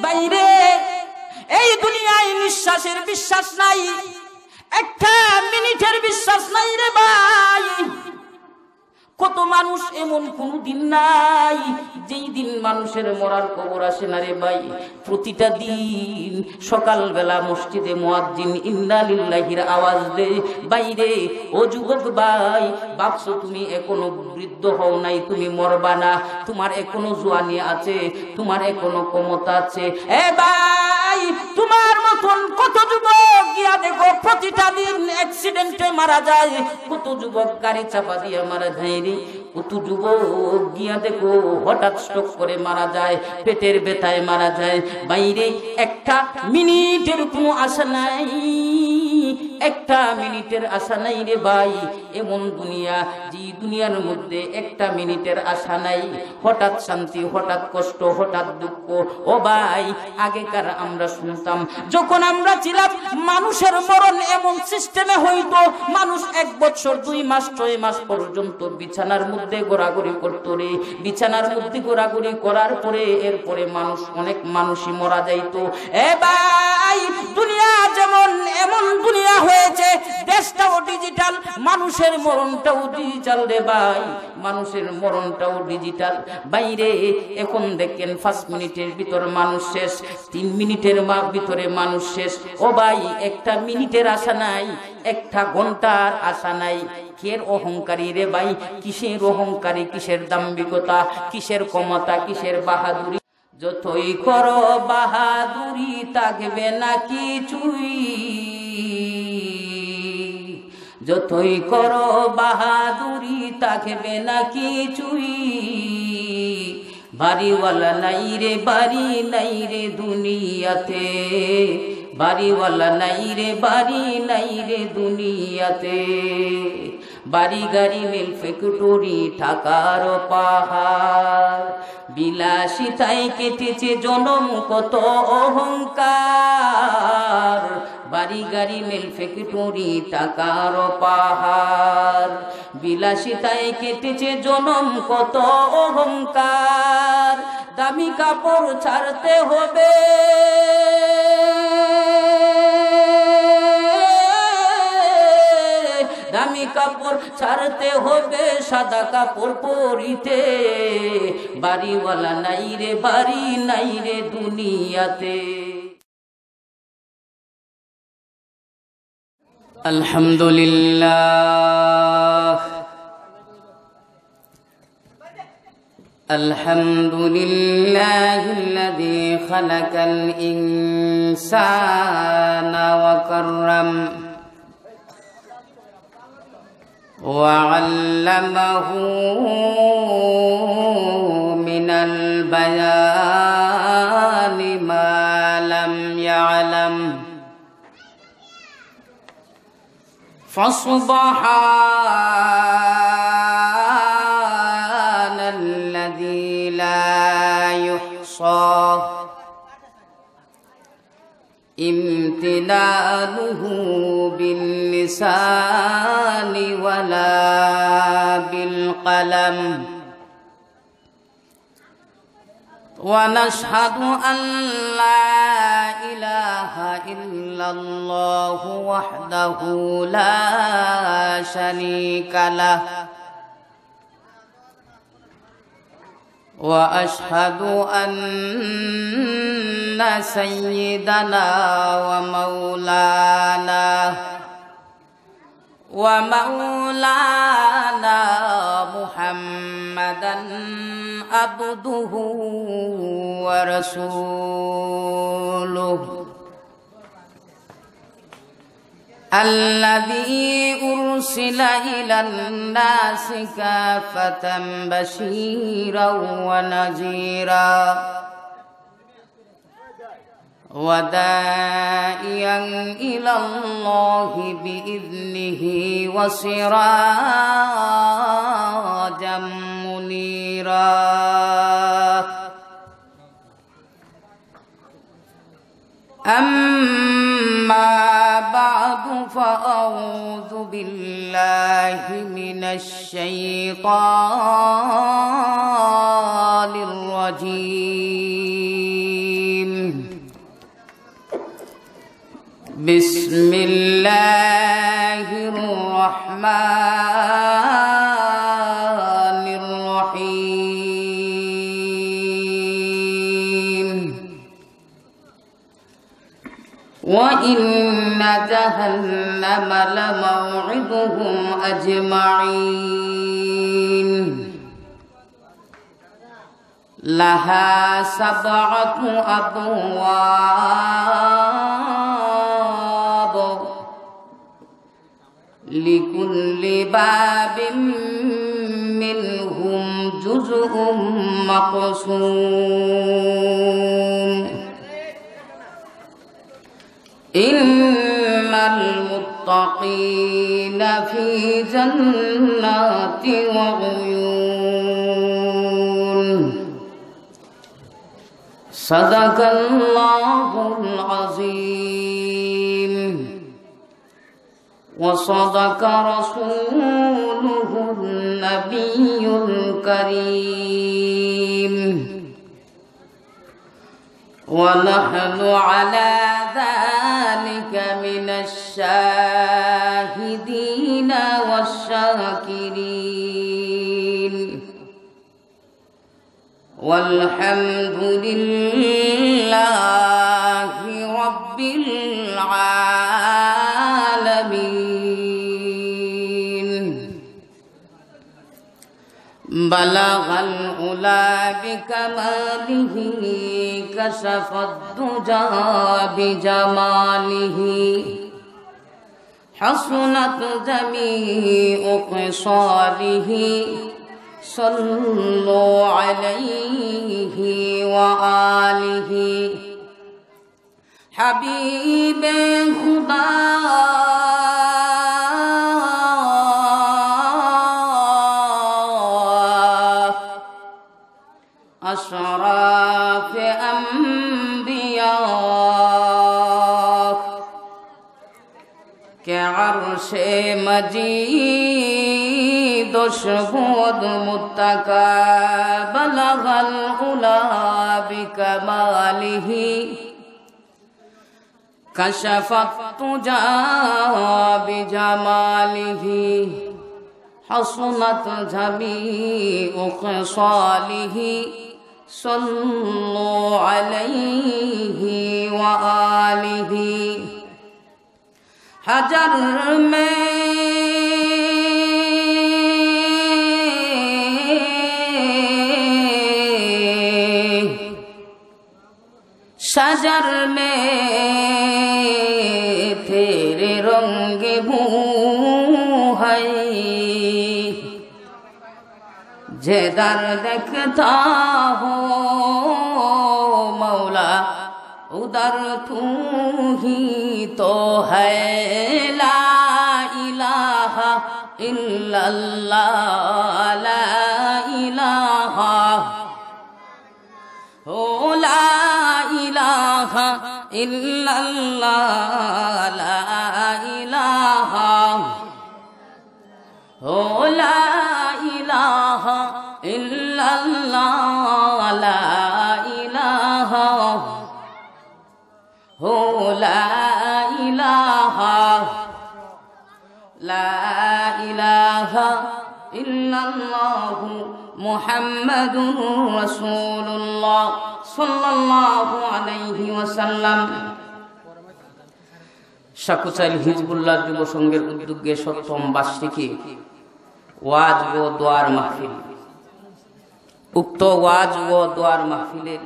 বাইরে। এই দুনিয়ায় নিঃশ্বাসের বিশ্বাস নাই। একটা মিনিটের বিশ্বাস নাই রে ভাই। কত মানুষ এমন কোন দিন নাই, যেই দিন মানুষের মরার কবর আসে না রে ভাই। প্রতিটা দিন সকালবেলা মসজিদে মুয়াজ্জিন ইন্না লিল্লাহির আওয়াজ দে বাইরে ও যুবক ভাই, ভাবছ তুমি এখনও বৃদ্ধ হও নাই, তুমি মরবা না। তোমার এখনও জোয়ানি আছে, তোমার এখনও ক্ষমতা আছে। এ ভাই, তোমার মতন কত যুবক গিয়া দেখো, প্রতিটা দিন অ্যাক্সিডেন্টে মারা যায়। কত যুবক গাড়ি চাপা দিয়ে মারা যায় রে। কত যুবক গিয়া দেখো, হঠাৎ স্ট্রোক করে মারা যায়, পেটের ব্যথায় মারা যায়। বাইরে একটা মিনিটের কোনো আশা নাই। একটা মিনিটের আশা নাই রে ভাই, এমন দুনিয়া, যে দুনিয়ার মধ্যে একটা মিনিটের আশা নাই। হঠাৎ শান্তি, হঠাৎ কষ্ট, হঠাৎ দুঃখ। ও ভাই, আগেকার আমরা শুনতাম, যখন আমরা ছিলাম, মানুষের মরণ এমন সিস্টেমে হইতো, মানুষ এক বছর, দুই মাস, ছয় মাস পর্যন্ত বিছানার মধ্যে গোড়াগড়ি করতো রে। বিছানার মধ্যে গোড়াগড়ি করার পরে এরপরে মানুষ, অনেক মানুষই মরা যাইতো। এ ভাই, দুনিয়া যেমন এমন দুনিয়া হয়েছে, দেশটাও ডিজিটাল মানুষের মরণটাও ডিজিটাল রে ভাই। মানুষের মরণটাও ডিজিটাল বাইরে, এখন দেখেন, পাঁচ মিনিটের ভিতর মানুষ শেষ, তিন মিনিটের ভিতরে মানুষ শেষ। ও ভাই, একটা মিনিটের আশা নাই, একটা ঘণ্টার আশা নাই। কের অহংকারী রে ভাই? কিসের অহংকারী? কিসের দাম্ভিকতা? কিসের ক্ষমতা? কিসের বাহাদুরি? যতই করো, বাহাদুরি থাকবে না কিছুই। যতই করো বাহাদুরি থাকবে না কিছুই। বাড়িওয়ালা নাই রে, বাড়ি নাই রে দুনিয়াতে। বাড়িওয়ালা নাই রে, বাড়ি নাই রে দুনিয়াতে। বাড়ি গাড়ি মিল ফেকুটুরি ঠাকার পাহাড়। বিলাসিতায় কেটেছে জনম কত অহংকার। বাড়ি গাড়ি মেল ফেক্টরি টাকার পাহাড়। বিলাসিতায় কেটেছে জনম কত অহংকার। দামি কাপড় ছাড়তে হবে। দামি কাপড় ছাড়তে হবে সাদা কাপড় পরিতে বাড়িওয়ালা নাই রে বাড়ি নাই রে দুনিয়াতে الحمد لله الحمد لله الذي خلق الإنسان وكرم وعلمه من البيان ما لم يعلم. فسبحان الذي لا يحصى. امتنانه باللسان ولا بالقلم. ونشهد أن لا إله إلا الله وحده لا شريك له. وأشهد أن سيدنا ومولانا ومولانا محمدا عبده ورسوله. الذي أرسل إلى الناس كافة بشيرا ونذيرا وداعيا إلى الله بإذنه وسراجا منيرا أما بعد فأعوذ بالله من الشيطان الرجيم. بسم الله الرحمن جهنم لموعدهم أجمعين. لها سبعة أبواب لكل باب منهم جزء مقسوم. إن المتقين في جنات وعيون صدق الله العظيم. وصدق رسوله النبي الكريم. ونحن على ذلك من الشاهدين والشاكرين. والحمد لله بلغ العلا بكماله كشف الدجى بجماله. حسنت جميع خصاله صلوا عليه وآله. حبيب خدا عرش مجید شبود متقا بلغ العلا بکماله کشف التجا بجماله حصنت جميع خصاله صلوا عليه وآله হাজার মে সাজার মে তেরে রঙ্গে ভূহাই যে দার দেখ মৌলা उधर तू ही तो है ला इलाहा इल्लल्लाह ला इलाहा हो ला इलाहा इल्लल्लाह ला इलाहा हो ला इलाहा इल्लल्लाह ला ইল্লাল্লাহ মুহাম্মাদুর রাসূলুল্লাহ সাল্লাল্লাহু আলাইহি ওয়াসাল্লাম। শাকুচাইল হিজবুল্লাহ যুব সংঘের উদ্যোগে সপ্তম বার্ষিকী ওয়াজ ও দোয়ার মাহফিল। উক্ত ওয়াজ ও দোয়ার মাহফিলের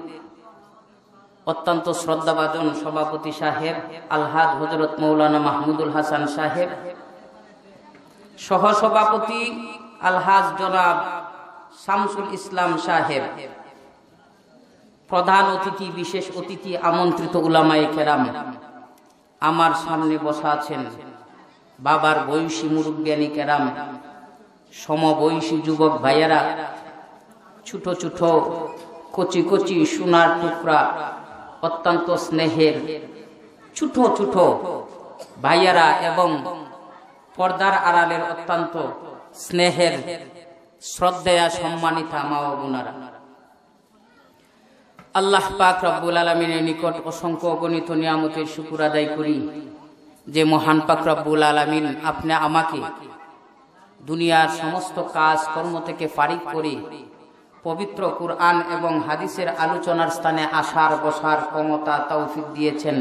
অত্যন্ত শ্রদ্ধাভাজন সভাপতি সাহেব আলহাদ হজরত মৌলানা মাহমুদুল হাসান সাহেব, সহসভাপতি আলহাজ জনাব শামসুল ইসলাম সাহেব। প্রধান অতিথি, বিশেষ অতিথি, আমন্ত্রিত উলামায়ে কেরাম, আমার সামনে বসা আছেন বাবার বয়সী মুরুজ্ঞানী কেরাম, সমবয়সী যুবক ভাইয়েরা, ছোট ছোট, কচি কচি সোনার টুকরা, অত্যন্ত স্নেহের ছোট ছোট ভাইয়েরা এবং পর্দার আড়ালের অত্যন্ত স্নেহের শ্রদ্ধেয়া সম্মানিতা মা বোনারা। আল্লাহ পাক রব্বুল আলমিনের নিকট অসংখ্য অগণিত নিয়ামতের শুকুর আদায় করি যে মহান পাকরাবুল আলমিন আপনি আমাকে দুনিয়ার সমস্ত কাজ কর্ম থেকে ফারিক করে পবিত্র কুরআন এবং হাদিসের আলোচনার স্থানে আসার বসার ক্ষমতা, তৌফিক দিয়েছেন।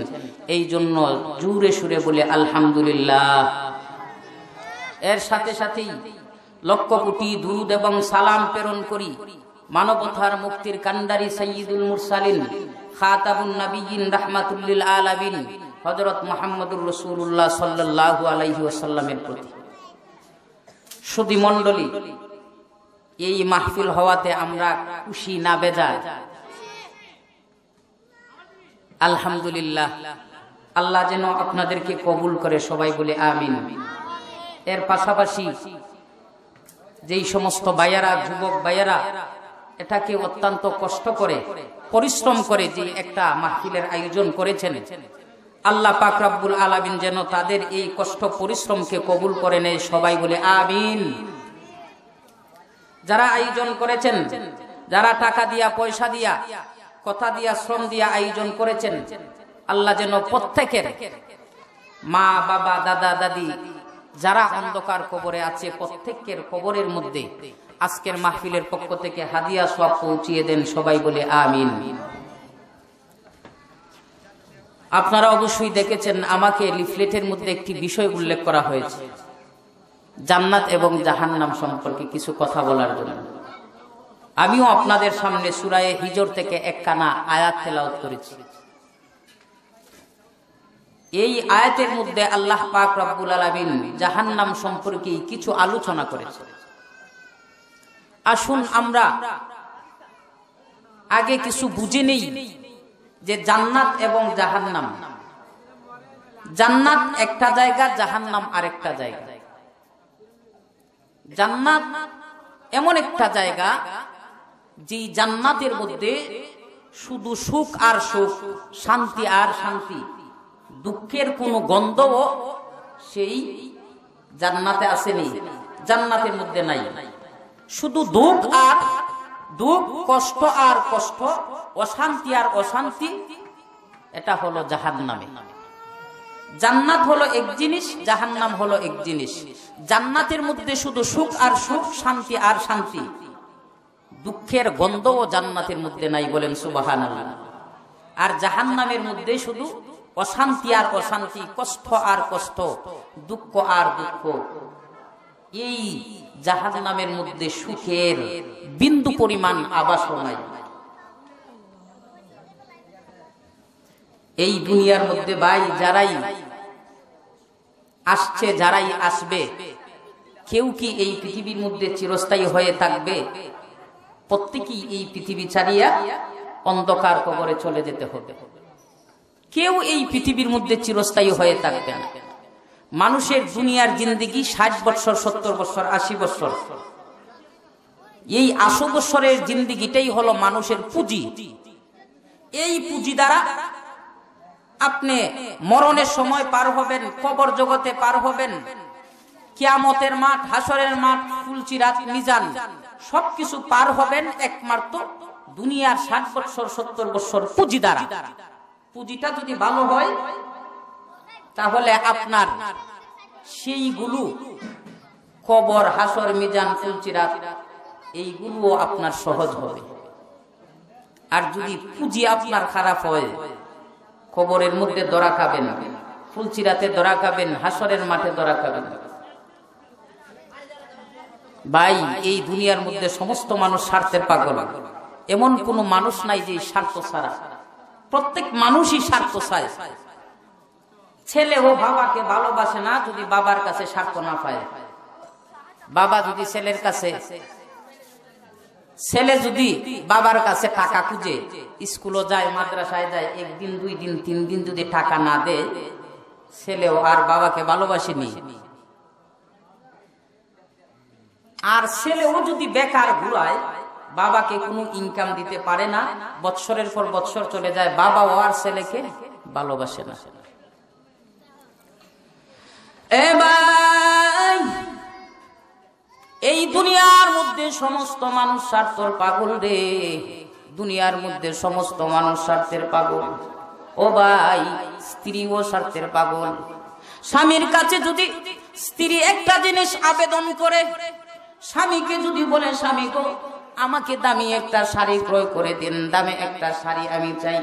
এই জন্য জুড়ে সুরে বলে আলহামদুলিল্লাহ। এর সাথে সাথেই লক্ষ কোটি দুরুদ এবং সালাম প্রেরণ করি। মানবতার মুক্তির কান্ডারি সৈয়দুল মুরসালিন খাতাবুন নবীন রাহমাতুল্লিল আলামিন, হযরত মুহাম্মদুর রাসূলুল্লাহ সাল্লাল্লাহু আলাইহি ওয়াসাল্লামের প্রতি। সুদী মণ্ডলী, এই মাহফিল হওয়াতে আমরা খুশি না বেজা আলহামদুলিল্লাহ, আল্লাহ যেন আপনাদেরকে কবুল করে সবাই বলে আমিন। এর পাশাপাশি যেই সমস্ত বায়ারা যুবক বায়ারা এটাকে অত্যন্ত কষ্ট করে, পরিশ্রম করে যে একটা মাহফিলের আয়োজন করেছেন, আল্লাহ পাক রাব্বুল আলামিন যেন তাদের এই কষ্ট পরিশ্রমকে কবুল করে নেয়, সবাই বলে আমিন। যারা আয়োজন করেছেন, যারা টাকা দিয়া, পয়সা দিয়া, কথা দিয়া, শ্রম দিয়া আয়োজন করেছেন, আল্লাহ যেন প্রত্যেকের মা, বাবা, দাদা, দাদি যারা অন্ধকার কবরে আছে, প্রত্যেকের কবরের মধ্যে আজকের মাহফিলের পক্ষ থেকে হাদিয়া সব পৌঁছিয়ে দেন, সবাই বলে আমিন। আপনারা অবশ্যই দেখেছেন, আমাকে লিফলেটের মধ্যে একটি বিষয় উল্লেখ করা হয়েছে, জান্নাত এবং জাহান্নাম সম্পর্কে কিছু কথা বলার জন্য। আমিও আপনাদের সামনে সুরায়ে হিজর থেকে এক কানা আয়াত তেলাওত করেছি। এই আয়াতের মধ্যে আল্লাহ পাক রব্বুল আলামিন জাহান্নাম সম্পর্কে কিছু আলোচনা করেছে আসুন আমরা আগে কিছু বুঝে নেই যে জান্নাত এবং জাহান্নাম। জান্নাত একটা জায়গা, জাহান্নাম আরেকটা জায়গা। জান্নাত এমন একটা জায়গা যে জান্নাতের মধ্যে শুধু সুখ আর সুখ শান্তি আর শান্তি দুঃখের কোনো গন্ধও সেই জান্নাতে আসেনি, জান্নাতের মধ্যে নাই। শুধু দুঃখ আর দুঃখ, কষ্ট আর কষ্ট, অশান্তি আর অশান্তি, এটা হলো জাহান নামে জান্নাত হলো এক জিনিস, জাহান্নাম হলো এক জিনিস। জান্নাতের মধ্যে শুধু সুখ আর সুখ, শান্তি আর শান্তি। দুঃখের গন্ধও জান্নাতের মধ্যে নাই বলেন সুবাহান আর জাহান্নামের মধ্যে শুধু অশান্তি আর অশান্তি, কষ্ট আর কষ্ট, দুঃখ আর দুঃখ। এই জাহান্নামের মধ্যে সুখের বিন্দু পরিমাণ আবাস নাই এই দুনিয়ার মধ্যে ভাই, যারাই আসছে, যারাই আসবে, কেউ কি এই পৃথিবীর মধ্যে চিরস্থায়ী হয়ে থাকবে? প্রত্যেকেই এই পৃথিবী ছাড়িয়া অন্ধকার কবরে চলে যেতে হবে। কেউ এই পৃথিবীর মধ্যে চিরস্থায়ী হয়ে থাকবে না। মানুষের দুনিয়ার জিন্দিগি ষাট বছর সত্তর বছর আশি বছর এই আশো বছরের জিন্দিগিটাই হলো মানুষের পুঁজি। এই পুঁজি দ্বারা আপনি মরণের সময় পার হবেন, কবর জগতে পার হবেন, কিয়ামতের মাঠ, হাসরের মাঠ, ফুলচিরাত, মিজান, সবকিছু পার হবেন একমাত্র দুনিয়ার ষাট বছর সত্তর বছর পুঁজি দ্বারা। পুঁজিটা যদি ভালো হয়, তাহলে আপনার সেইগুলো কবর হাসর, মিজান, ফুলচিরাত, এইগুলো আপনার সহজ হবে। আর যদি পুঁজি আপনার খারাপ হয় কবরের মধ্যে দরা খাবেন, ফুলচিরাতে দরা খাবেন, হাসরের মাঠে দরা খাবেন। ভাই, এই দুনিয়ার মধ্যে সমস্ত মানুষ স্বার্থের পাগল। এমন কোন মানুষ নাই যে স্বার্থ ছাড়া। প্রত্যেক মানুষই স্বার্থ চায়। ছেলে ও বাবাকে ভালোবাসে না যদি বাবার কাছে স্বার্থ না পায়। বাবা যদি ছেলের কাছে ছেলে যদি বাবার কাছে টাকা খুঁজে, স্কুলও যায়, মাদ্রাসায় যায়, একদিন, দুই দিন, তিন দিন যদি টাকা না দেয়, ছেলেও আর বাবাকে ভালোবাসেনি। আর ছেলেও যদি বেকার ঘুরায় বাবাকে কোনো ইনকাম দিতে পারে না, বৎসরের পর বৎসর চলে যায়, বাবা ও আর ছেলেকে ভালোবাসে না। এবার এই দুনিয়ার মধ্যে সমস্ত মানুষ স্বার্থর পাগল রে। দুনিয়ার মধ্যে সমস্ত মানুষ স্বার্থের পাগল। ও ভাই স্ত্রী ও স্বার্থের পাগল। স্বামীর কাছে যদি স্ত্রী একটা জিনিস আবেদন করে, স্বামীকে যদি বলে, স্বামী গো আমাকে দামি একটা শাড়ি ক্রয় করে দিন, দামে একটা শাড়ি আমি চাই।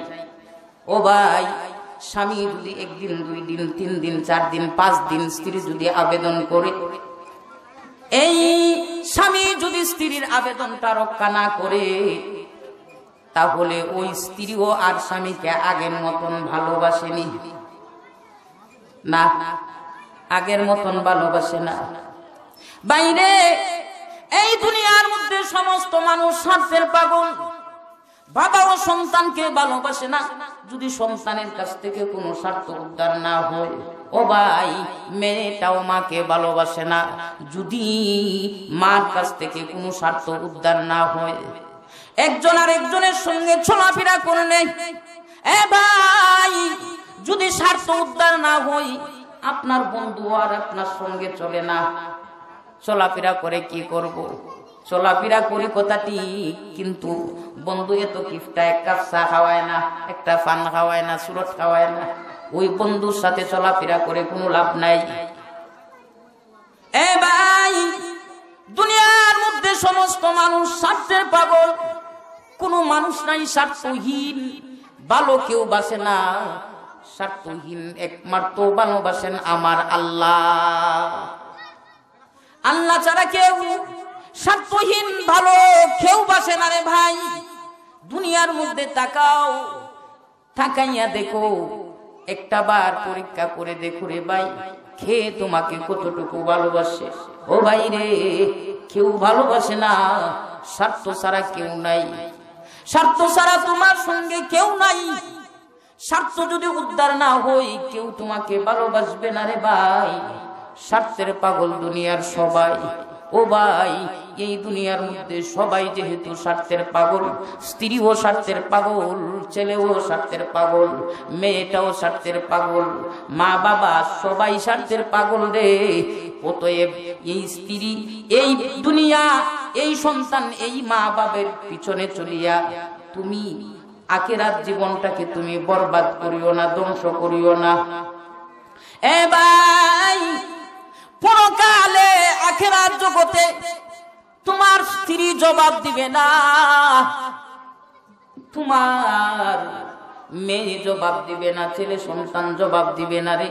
ও ভাই, স্বামী যদি একদিন, দুই দিন, তিন দিন, চার দিন, পাঁচ দিন স্ত্রী যদি আবেদন করে, এই স্বামী যদি স্ত্রীর আবেদনটা রক্ষা না করে, তাহলে ওই স্ত্রীও আর স্বামীকে আগের মতন ভালোবাসেনি। না, আগের মতন ভালোবাসে না। বাইরে এই দুনিয়ার মধ্যে সমস্ত মানুষ স্বার্থের পাগল। বাবা ও সন্তানকে ভালোবাসে না। যদি সন্তানের কাছ থেকে কোনো স্বার্থ উদ্ধার না হয়, ও ভাই, মেয়েটাও মাকে ভালোবাসে না। যদি মার কাছ থেকে কোনো স্বার্থ উদ্ধার না হয়, একজন আর একজনের সঙ্গে চলাফেরা করলে এ ভাই, যদি স্বার্থ উদ্ধার না হয়, আপনার বন্ধু আর আপনার সঙ্গে চলে না। চলাফেরা করে কি করব। চলাফেরা করি কথাটি কিন্তু বন্ধু এত কিফটা এক কাপ চা খাওয়ায় না, একটা পান খাওয়ায় না, সুরট খাওয়ায় না। ওই বন্ধুর সাথে চলাফেরা করে কোনো লাভ নাই। এ ভাই, দুনিয়ার মধ্যে সমস্ত মানুষ স্বার্থের পাগল। কোনো মানুষ নাই স্বার্থহীন, ভালো কেউ বাসে না। স্বার্থহীন একমাত্র ভালোবাসেন আমার আল্লাহ। আল্লাহ ছাড়া কেউ স্বার্থহীন, ভালো কেউ বাসে না রে ভাই। দুনিয়ার মধ্যে তাকাও, তাকাইয়া দেখো। একটা বার পরীক্ষা করে দেখো রে ভাই খেয়ে তোমাকে কতটুকু ভালোবাসে? ও ভাই রে, কেউ ভালোবাসে না, স্বার্থ ছাড়া কেউ নাই। স্বার্থ ছাড়া তোমার সঙ্গে কেউ নাই। স্বার্থ যদি উদ্ধার না হই, কেউ তোমাকে ভালোবাসবে না রে ভাই। স্বার্থের পাগল দুনিয়ার সবাই। ও ভাই, এই দুনিয়ার মধ্যে সবাই যেহেতু স্বার্থের পাগল, স্ত্রীও স্বার্থের পাগল, ছেলেও স্বার্থের পাগল, মেয়েটাও স্বার্থের পাগল মা বাবা সবাই স্বার্থের পাগল রে। অতএব এই স্ত্রী, এই দুনিয়া, এই সন্তান, এই মা বাবের পিছনে চলিয়া তুমি আখেরাত জীবনটাকে তুমি বরবাদ করিও না, ধ্বংস করিও না। এ ভাই পরকালে আখেরাত জগতে তোমার স্ত্রী জবাব দিবে না। তোমার মেয়ে জবাব দিবে না, ছেলে সন্তান জবাব দিবে না রে।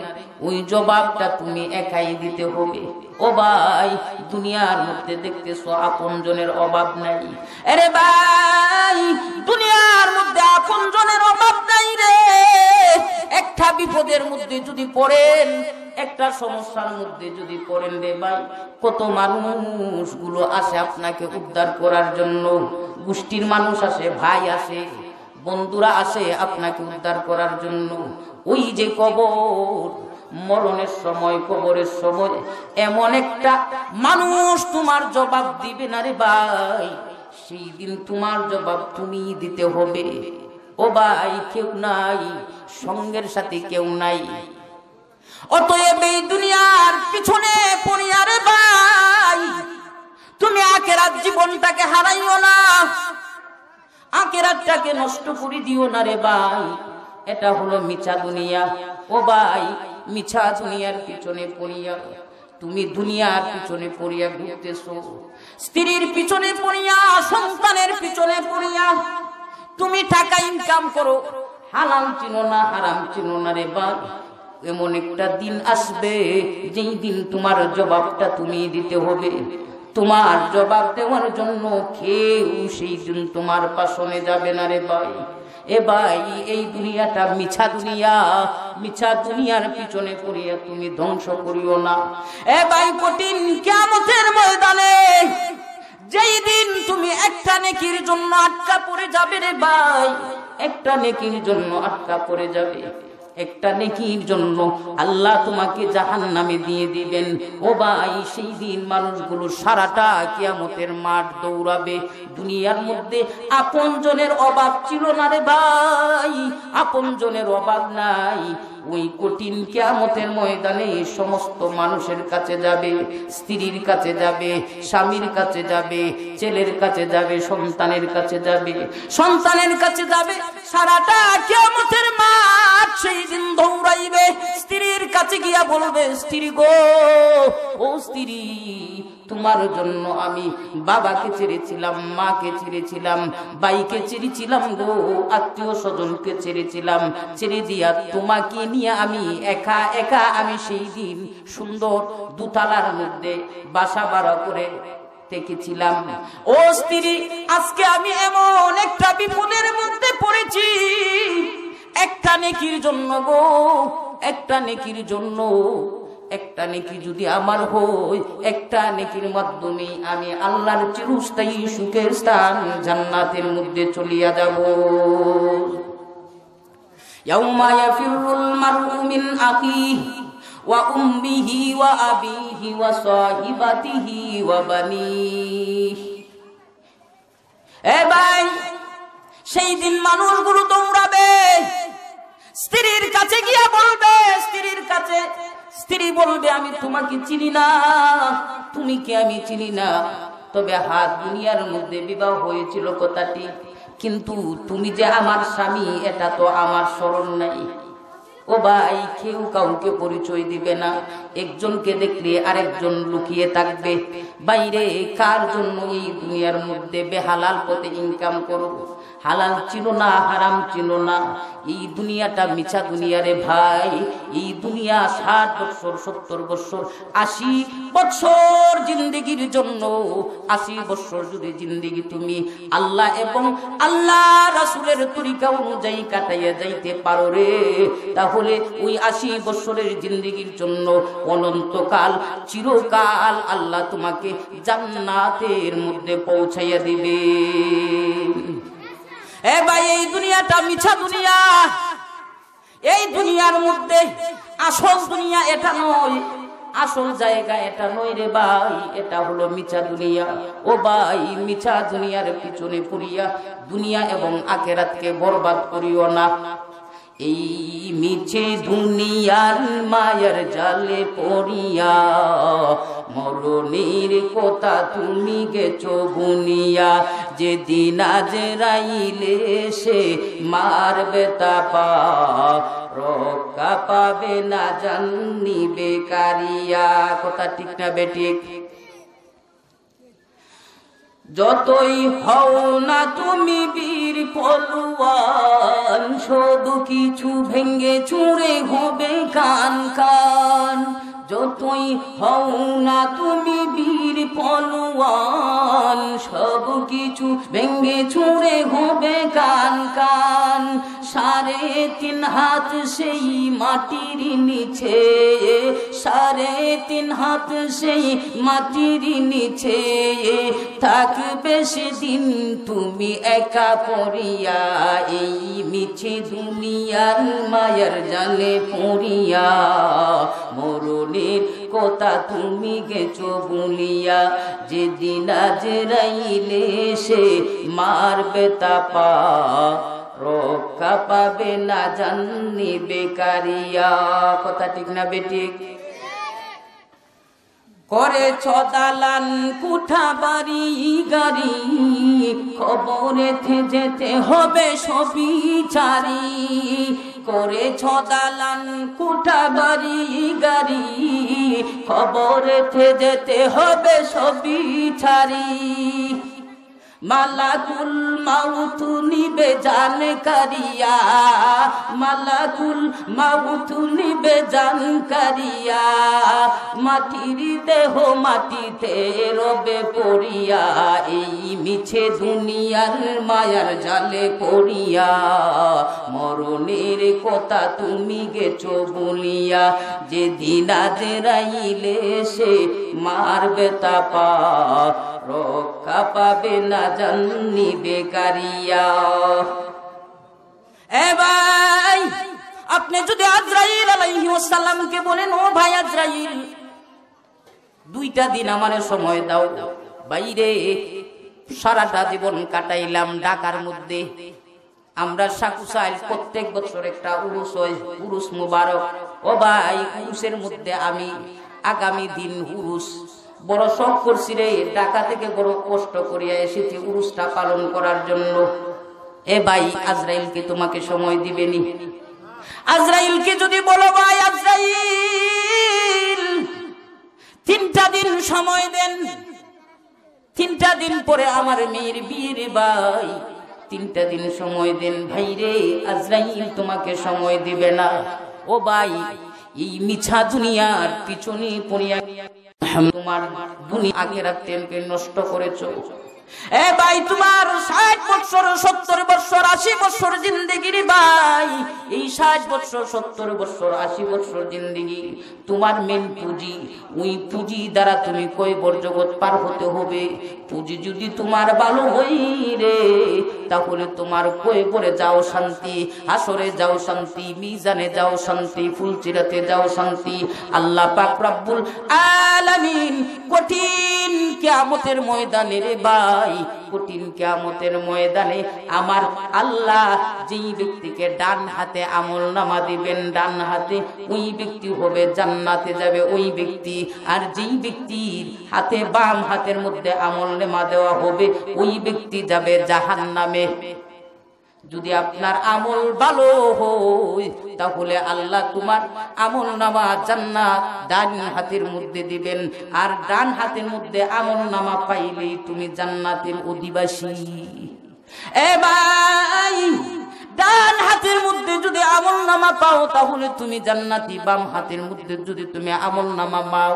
ওই জবাবটা তুমি একাই দিতে হবে। ও ভাই, দুনিয়ার মধ্যে দেখতেছো আপন জনের অভাব নাই। আরে ভাই, দুনিয়ার মধ্যে আপন জনের অভাব একটা বিপদের মধ্যে যদি পড়েন, একটা সমস্যার মধ্যে যদি পড়েন রে ভাই, কত মানুষগুলো আসে আপনাকে উদ্ধার করার জন্য, গোষ্ঠীর মানুষ আসে, ভাই আসে, বন্ধুরা আসে আপনাকে উদ্ধার করার জন্য। ওই যে কবর, মরণের সময়, কবরের সময়, এমন একটা মানুষ তোমার জবাব দিবে না রে ভাই, সেই দিন তোমার জবাব তুমি দিতে হবে। ও ভাই, কেউ নাই সঙ্গের সাথে কেউ নাই। অতএব এই দুনিয়ার পিছনে পড়িয়ারে ভাই, তুমি আখেরাত জীবনটাকে হারাইও না। আখেরাতটাকে নষ্ট করে দিও না রে ভাই। এটা হলো মিছা দুনিয়া। ও ভাই, মিছা দুনিয়ার পিছনে পড়িয়া, তুমি দুনিয়ার পিছনে পড়িয়া ঘুরতেছো। স্ত্রীর পিছনে পড়িয়া, সন্তানের পিছনে পড়িয়া, তুমি টাকা ইনকাম করো। হালাল চিনো না, হারাম চিনো না রে ভাই এমন একটা দিন আসবে, যেই দিন তোমার জবাবটা তুমি দিতে হবে। তোমার জবাব দেওয়ার জন্য কেউ সেই দিন তোমার পাশনে যাবে না রে ভাই। এ ভাই, এই দুনিয়াটা মিছা দুনিয়া, মিছা দুনিয়ার পিছনে পড়িয়া তুমি ধ্বংস করিও না। এ ভাই, কঠিন কেমতের ময়দানে যেই দিন তুমি একটা নেকির জন্য আটকা পড়ে যাবে রে ভাই একটা নেকির জন্য আটকা পড়ে যাবে। একটা নেকির জন্য আল্লাহ তোমাকে জাহান নামে দিয়ে দিবেন। ও ভাই, সেই দিন মানুষগুলো সারাটা কিয়ামতের মাঠ দৌড়াবে। দুনিয়ার মধ্যে আপন জনের অভাব ছিল না রে ভাই, আপন জনের অভাব নাই। ওই কঠিন কেয়ামতের ময়দানে সমস্ত মানুষের কাছে যাবে, স্ত্রীর কাছে যাবে, স্বামীর কাছে যাবে, ছেলের কাছে যাবে, সন্তানের কাছে যাবে। সন্তানের কাছে যাবে সারাটা কেয়ামতের মাঠ, সেই দিন দৌড়াইবে, স্ত্রীর কাছে গিয়া বলবে, স্ত্রী গো, ও স্ত্রী, তোমার জন্য আমি বাবাকে ছেড়েছিলাম, মাকে ছেড়েছিলাম বাইকে ছেড়েছিলাম গো, আত্মীয় স্বজনকে ছেড়েছিলাম, ছেড়ে দিয়া তোমাকে নিয়ে আমি একা একা আমি সেই দিন সুন্দর দুতালার মধ্যে বাসা বাড়া করে দেখেছিলাম ও স্ত্রী, আজকে আমি এমন একটা বিপদের মধ্যে পড়েছি একটা নেকির জন্য গো, একটা নেকির জন্য। একটা নেকি যদি আমার হই একটা নেকির মাধ্যমে আমি আল্লাহর চিরস্থায়ী সুখের স্থান জান্নাতের মধ্যে চলিয়া যাব। ইয়াউমা ইয়াফিরুল মারউ মিন আখিহি ওয়া উম্মিহি ওয়া আবিহি ওয়া সাহিবাতিহি এ ভাই সেই দিন মানুষগুলো দৌড়াবে। স্ত্রীর কাছে গিয়া বলবে, স্ত্রীর কাছে, স্ত্রী বলবে, আমি তোমাকে চিনি না, তুমি কি আমি চিনি না? তবে হাত দুনিয়ার মধ্যে বিবাহ হয়েছিল কথাটি, কিন্তু তুমি যে আমার স্বামী, এটা তো আমার স্মরণ নাই। ও ভাই, কেউ কাউকে পরিচয় দিবে না। একজনকে দেখলে আরেকজন লুকিয়ে থাকবে। বাইরে কার জন্য এই দুনিয়ার মধ্যে বেহালাল পথে ইনকাম করো হালাল ছিল না, হারাম ছিল না। এই দুনিয়াটা মিছা দুনিয়া রে ভাই। এই দুনিয়া ষাট বছর সত্তর বছর আশি বছর জিন্দিগির জন্য। আশি বছর যদি জিন্দিগি তুমি আল্লাহ এবং আল্লাহ রাসুলের তরিকা অনুযায়ী কাটাইয়া যাইতে পারো রে, তাহলে ওই আশি বছরের জিন্দিগির জন্য অনন্তকাল, চিরকাল আল্লাহ তোমাকে জান্নাতের মধ্যে পৌঁছাইয়া দিবে এ ভাই, এই দুনিয়াটা মিছা দুনিয়া। এই দুনিয়ার মধ্যে আসল দুনিয়া এটা নয়, আসল জায়গা এটা নয় রে ভাই, এটা হলো মিছা দুনিয়া। ও ভাই, মিছা দুনিয়ার পিছনে পড়িয়া দুনিয়া এবং আখেরাতকে বরবাদ করিও না। এই মিছে দুনিয়ার মায়ের জালে পড়িয়া, মরণের কথা তুমি গেছো বুনিয়া যে দিন আজ রাইলে সে মারবে তাপা রক্ষা পাবে না জানি বেকারিয়া। কথা ঠিক না বেঠিক যতই হও না তুমি বীর পলুয়ান শুধু কিছু ভেঙ্গে চুড়ে হবে কান কান। যতই হও না তুমি বীর পলুয়ান, সব কিছু ভেঙ্গে চুড়ে হবে কান কান সাড়ে তিন হাত সেই মাটির নিচে, সাড়ে তিন হাত সেই মাটির নিচে। থাকবে সেদিন তুমি একা পড়িয়া, এই মিছে দুনিয়ার মায়ার জালে পড়িয়া। মরণের কথা তুমি গেছো বলিয়া, যেদিন আজ রাইলে সে মারবে তাপা। রক্ষা পাবে না জানি বেকারিয়া। কথা ঠিক না বেঠিক করে ছদালান কুঠা বাড়ি গাড়ি, খবরে যেতে হবে সবই চারি। করে ছদালান কুঠা বাড়ি গাড়ি? খবর যেতে হবে সবই ছাড়ি। মালাকুল মাউতু নিবে জান কারিয়া মালাকুল মাউতু নিবে জান কারিয়া মাটির দেহ মাটিতে রবে পড়িয়া, এই মিছে দুনিয়ার মায়ার জালে পড়িয়া, মরণের কথা তুমি গেছো বলিয়া যে দিন আজ রাইলে সে মারবে তাপা রক্ষা পাবে না জানি বেকারিয়া এ ভাই, আপনি যদি আজরাইল আলাইহি ওয়াসাল্লামকে বলেন, ও ভাই আজরাইল, দুইটা দিন আমার সময় দাও। বাইরে সারাটা জীবন কাটাইলাম ঢাকার মধ্যে। আমরা সাকুসাইল প্রত্যেক বছর একটা উরুস হয়, উরুস মুবারক। ও ভাই, উরুসের মধ্যে আমি আগামী দিন উরুস। বড় শখ করছি রে, ঢাকা থেকে বড় কষ্ট করিয়া এসেছি উরুসটা পালন করার জন্য। এ ভাই, আজরাইলকে তোমাকে সময় দিবেনি। আজরাইলকে যদি বলো ভাই, আজরাইল, তিনটা দিন সময় দেন। তিনটা দিন পরে আমার মেয়ের বিয়ের ভাই, তিনটা দিন সময় দেন। ভাই রে, আজরাইল তোমাকে সময় দিবে না। ও ভাই, এই মিছা দুনিয়ার পিছনে পড়িয়া তোমার দুনিয়া আগের তেলকে নষ্ট করেছ। এ ভাই, তোমার ষাট বছর সত্তর আশি জিন্দগির ভাই। এই ষাট সত্তর আশি জিন্দগি, তোমার মেন পুঁজি। ওই পুঁজি দ্বারা তুমি পার হতে হবে। পুঁজি যদি তোমার ভালো হই রে, তাহলে তোমার যাও শান্তি আসরে যাও শান্তি, মিজানে যাও শান্তি, ফুলচিরাতে যাও শান্তি। আল্লাহ পাক আলামিন কঠিন কিয়ামতের ময়দানে রে ভাই। কঠিন কেয়ামতের ময়দানে আমার আল্লাহ যেই ব্যক্তিকে ডান হাতে আমল নামা দিবেন, ডান হাতে ওই ব্যক্তি হবে, জান্নাতে যাবে ওই ব্যক্তি। আর যেই ব্যক্তির হাতে বাম হাতের মধ্যে আমল নামা দেওয়া হবে, ওই ব্যক্তি যাবে জাহান নামে যদি আপনার আমল ভালো হয়, তাহলে আল্লাহ তোমার আমল নামা জান্নাত ডান হাতের মধ্যে দিবেন। আর ডান হাতের মধ্যে আমল নামা পাইলেই তুমি জান্নাতের অধিবাসী। এ ভাই! ডান হাতের মধ্যে যদি আমল নামা পাও, তাহলে তুমি জান্নাতি। বাম হাতের মধ্যে যদি তুমি আমল নামা পাও,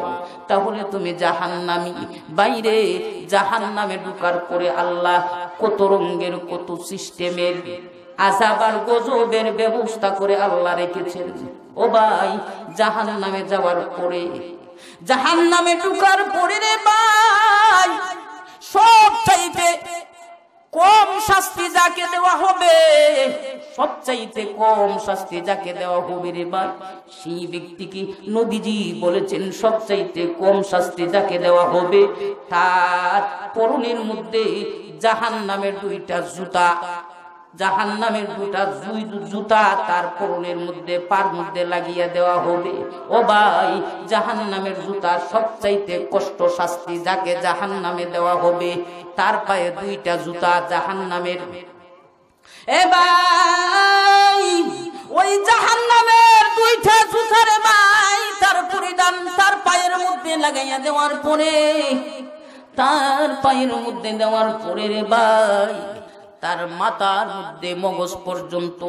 তাহলে তুমি জাহান্নামি। বাইরে জাহান নামে ঢুকার পরে আল্লাহ কত রঙ্গের কত সিস্টেমের আজাব আর গজবের ব্যবস্থা করে আল্লাহ রেখেছেন। ও ভাই জাহান নামে যাওয়ার পরে জাহান নামে ঢুকার পরে রে ভাই, সব চাইতে কম শাস্তি যাকে দেওয়া হবে, সবচাইতে কম শাস্তি যাকে দেওয়া হবে রে ভাই সেই ব্যক্তিকে নদীজি বলেছেন, সবচাইতে কম শাস্তি যাকে দেওয়া হবে, তার পরনের মধ্যে জাহান নামের দুইটা জুতা জাহান নামের দুটা জুতা তার পরনের মধ্যে, পার মধ্যে লাগিয়ে দেওয়া হবে। ও ভাই জাহান নামের জুতা সবচাইতে কষ্ট শাস্তি যাকে জাহান নামে দেওয়া হবে, তার পায়ে দুইটা জুতা জাহান নামের এ ওই জাহান নামের দুইটা জুতার ভাই, তার পরিধান তার পায়ের মধ্যে লাগাইয়া দেওয়ার পরে, তার পায়ের মধ্যে দেওয়ার পরে রে ভাই তার মাথার মধ্যে মগজ পর্যন্ত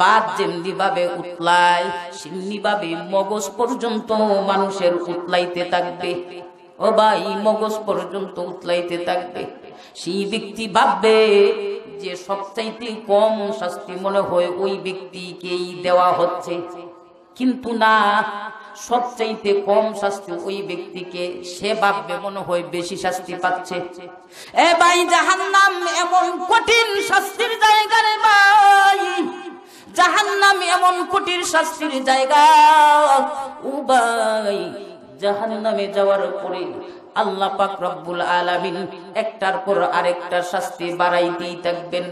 বাদ যেমনি ভাবে উতলায় সেমনি ভাবে মগজ পর্যন্ত মানুষের উতলাইতে থাকবে। ও ভাই, মগজ পর্যন্ত উতলাইতে থাকবে। সেই ব্যক্তি ভাববে যে সবচাইতে কম শাস্তি মনে হয় ওই ব্যক্তিকেই দেওয়া হচ্ছে। কিন্তু না সবচাইতে কম শাস্তি ওই ব্যক্তিকে সে ভাববে মনে হয় বেশি শাস্তি পাচ্ছে। এ ভাই, জাহান্নাম এমন কঠিন শাস্তির জায়গা রে ভাই। জাহান্নাম এমন কঠিন শাস্তির জায়গা। ও ভাই, জাহান্নামে যাওয়ার পরে আল্লাহ পাক রব্বুল আলামিন একটার পর আরেকটা শাস্তি বাড়াইতেই থাকবেন।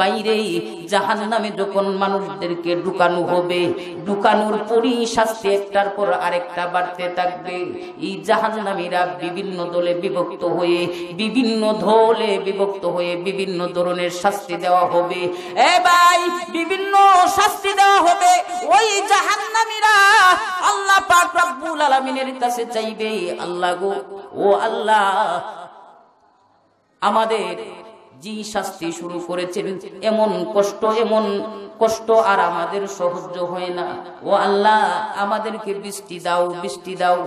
বাইরে জাহান্নামে যখন মানুষদেরকে ঢুকানো হবে, ঢুকানোর পরই শাস্তি একটার পর আরেকটা বাড়তে থাকবে। এই জাহান্নামীরা বিভিন্ন দলে বিভক্ত হয়ে, বিভিন্ন দলে বিভক্ত হয়ে বিভিন্ন ধরনের শাস্তি দেওয়া হবে। এ ভাই, বিভিন্ন শাস্তি দেওয়া হবে। ওই জাহান্নামীরা আল্লাহ পাক রব্বুল আলামিনের কাছে চাইবে, আল্লাহ গো ও আল্লাহ, আমাদের যে শাস্তি শুরু করেছেন। এমন কষ্ট এমন কষ্ট আর আমাদের সহ্য হয় না। ও আল্লাহ, আমাদেরকে বৃষ্টি দাও বৃষ্টি দাও।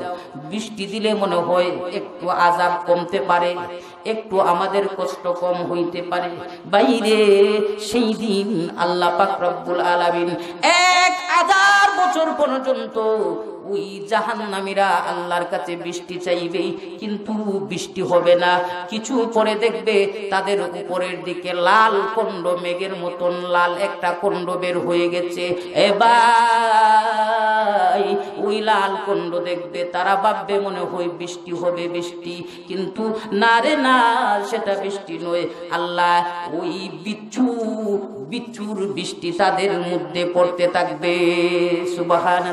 বৃষ্টি দিলে মনে হয় একটু আজাব কমতে পারে, একটু আমাদের কষ্ট কম হইতে পারে। বাইরে সেই দিন আল্লাহ পাক রব্বুল আলামিন এক হাজার বছর পর্যন্ত ওই জাহান্নামীরা আল্লাহর কাছে বৃষ্টি চাইবে, কিন্তু বৃষ্টি হবে না। কিছু পরে দেখবে তাদের উপরের দিকে লাল কন্ড মেঘের মতন লাল একটা কন্ড বের হয়ে গেছে। এবার ওই লাল কন্ড দেখবে, তারা ভাববে মনে হয় বৃষ্টি হবে বৃষ্টি, কিন্তু না রে না, সেটা বৃষ্টি নয়। আল্লাহ ওই বিচ্ছু, বিচ্ছুর বৃষ্টি তাদের মধ্যে পড়তে থাকবে। সুবাহান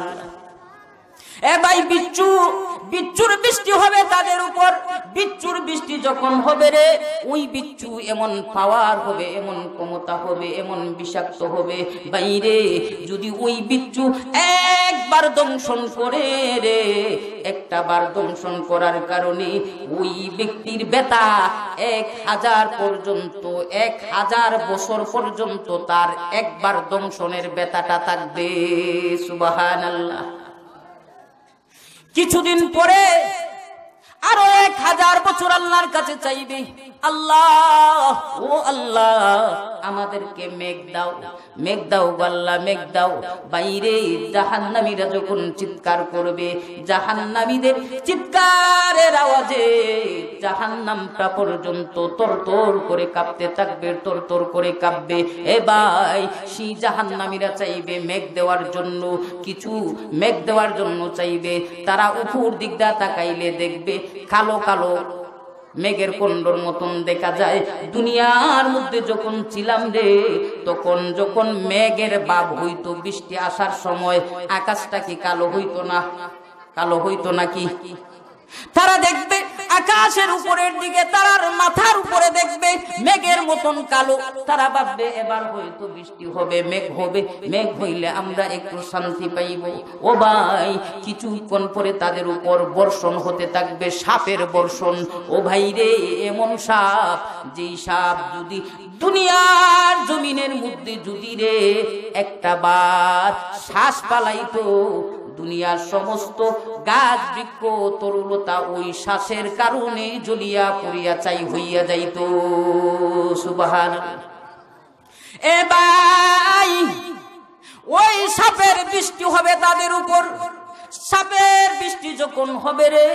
বিচ্ছুর বৃষ্টি হবে তাদের উপর। বিচ্ছুর বৃষ্টি যখন হবে রে, ওই বিচ্ছু এমন পাওয়ার হবে, এমন ক্ষমতা হবে, এমন বিষাক্ত হবে। বাইরে যদি ওই বিচ্ছু একবার দংশন করে রে, একটা বার দংশন করার কারণে ওই ব্যক্তির বেতা এক হাজার পর্যন্ত, এক হাজার বছর পর্যন্ত তার একবার দংশনের বেতাটা থাকবে। সুবাহান আল্লাহ কিছুদিন পরে আরও এক হাজার বছর আল্লাহর কাছে চাইবে। আল্লাহ ও আল্লাহ। আমাদেরকে মেঘ দাও মেঘ দাও গাল্লা মেঘ দাও। বাইরে জাহান্নামীরা যখন চিৎকার করবে, জাহান্নামীদের চিৎকারের আওয়াজে জাহান্নামটা পর্যন্ত তর তর করে কাঁপতে থাকবে তর তোর করে কাঁপবে। এ ভাই, সেই জাহান্নামীরা চাইবে মেঘ দেওয়ার জন্য, কিছু মেঘ দেওয়ার জন্য চাইবে। তারা উপর দিকটা তাকাইলে দেখবে কালো কালো মেঘের কন্ডর মতন দেখা যায়। দুনিয়ার মধ্যে যখন ছিলাম রে, তখন যখন মেঘের বাপ হইতো, বৃষ্টি আসার সময় আকাশটা কি কালো হইতো না? কালো হইতো নাকি? তারা দেখবে আকাশের উপরের দিকে তারার মাথার উপরে দেখবে মেঘের মতন কালো। তারা ভাববে, এবার হয়তো বৃষ্টি হবে, মেঘ হবে। মেঘ হইলে আমরা একটু শান্তি পাইব। ও ভাই, কিছুক্ষণ পরে তাদের উপর বর্ষণ হতে থাকবে, সাপের বর্ষণ। ও ভাই রে, এমন সাপ, যেই সাপ যদি দুনিয়ার জমিনের মধ্যে যদি রে একটা বার শ্বাস পালাইতো দুনিয়ার সমস্ত গাছ, বৃক্ষ তরুলতা ওই শ্বাসের কারণে জ্বলিয়া পড়িয়া চাই হইয়া যাইত। সুবাহান এ ভাই ওই সাপের বৃষ্টি হবে তাদের উপর। সাপের বৃষ্টি যখন হবে রে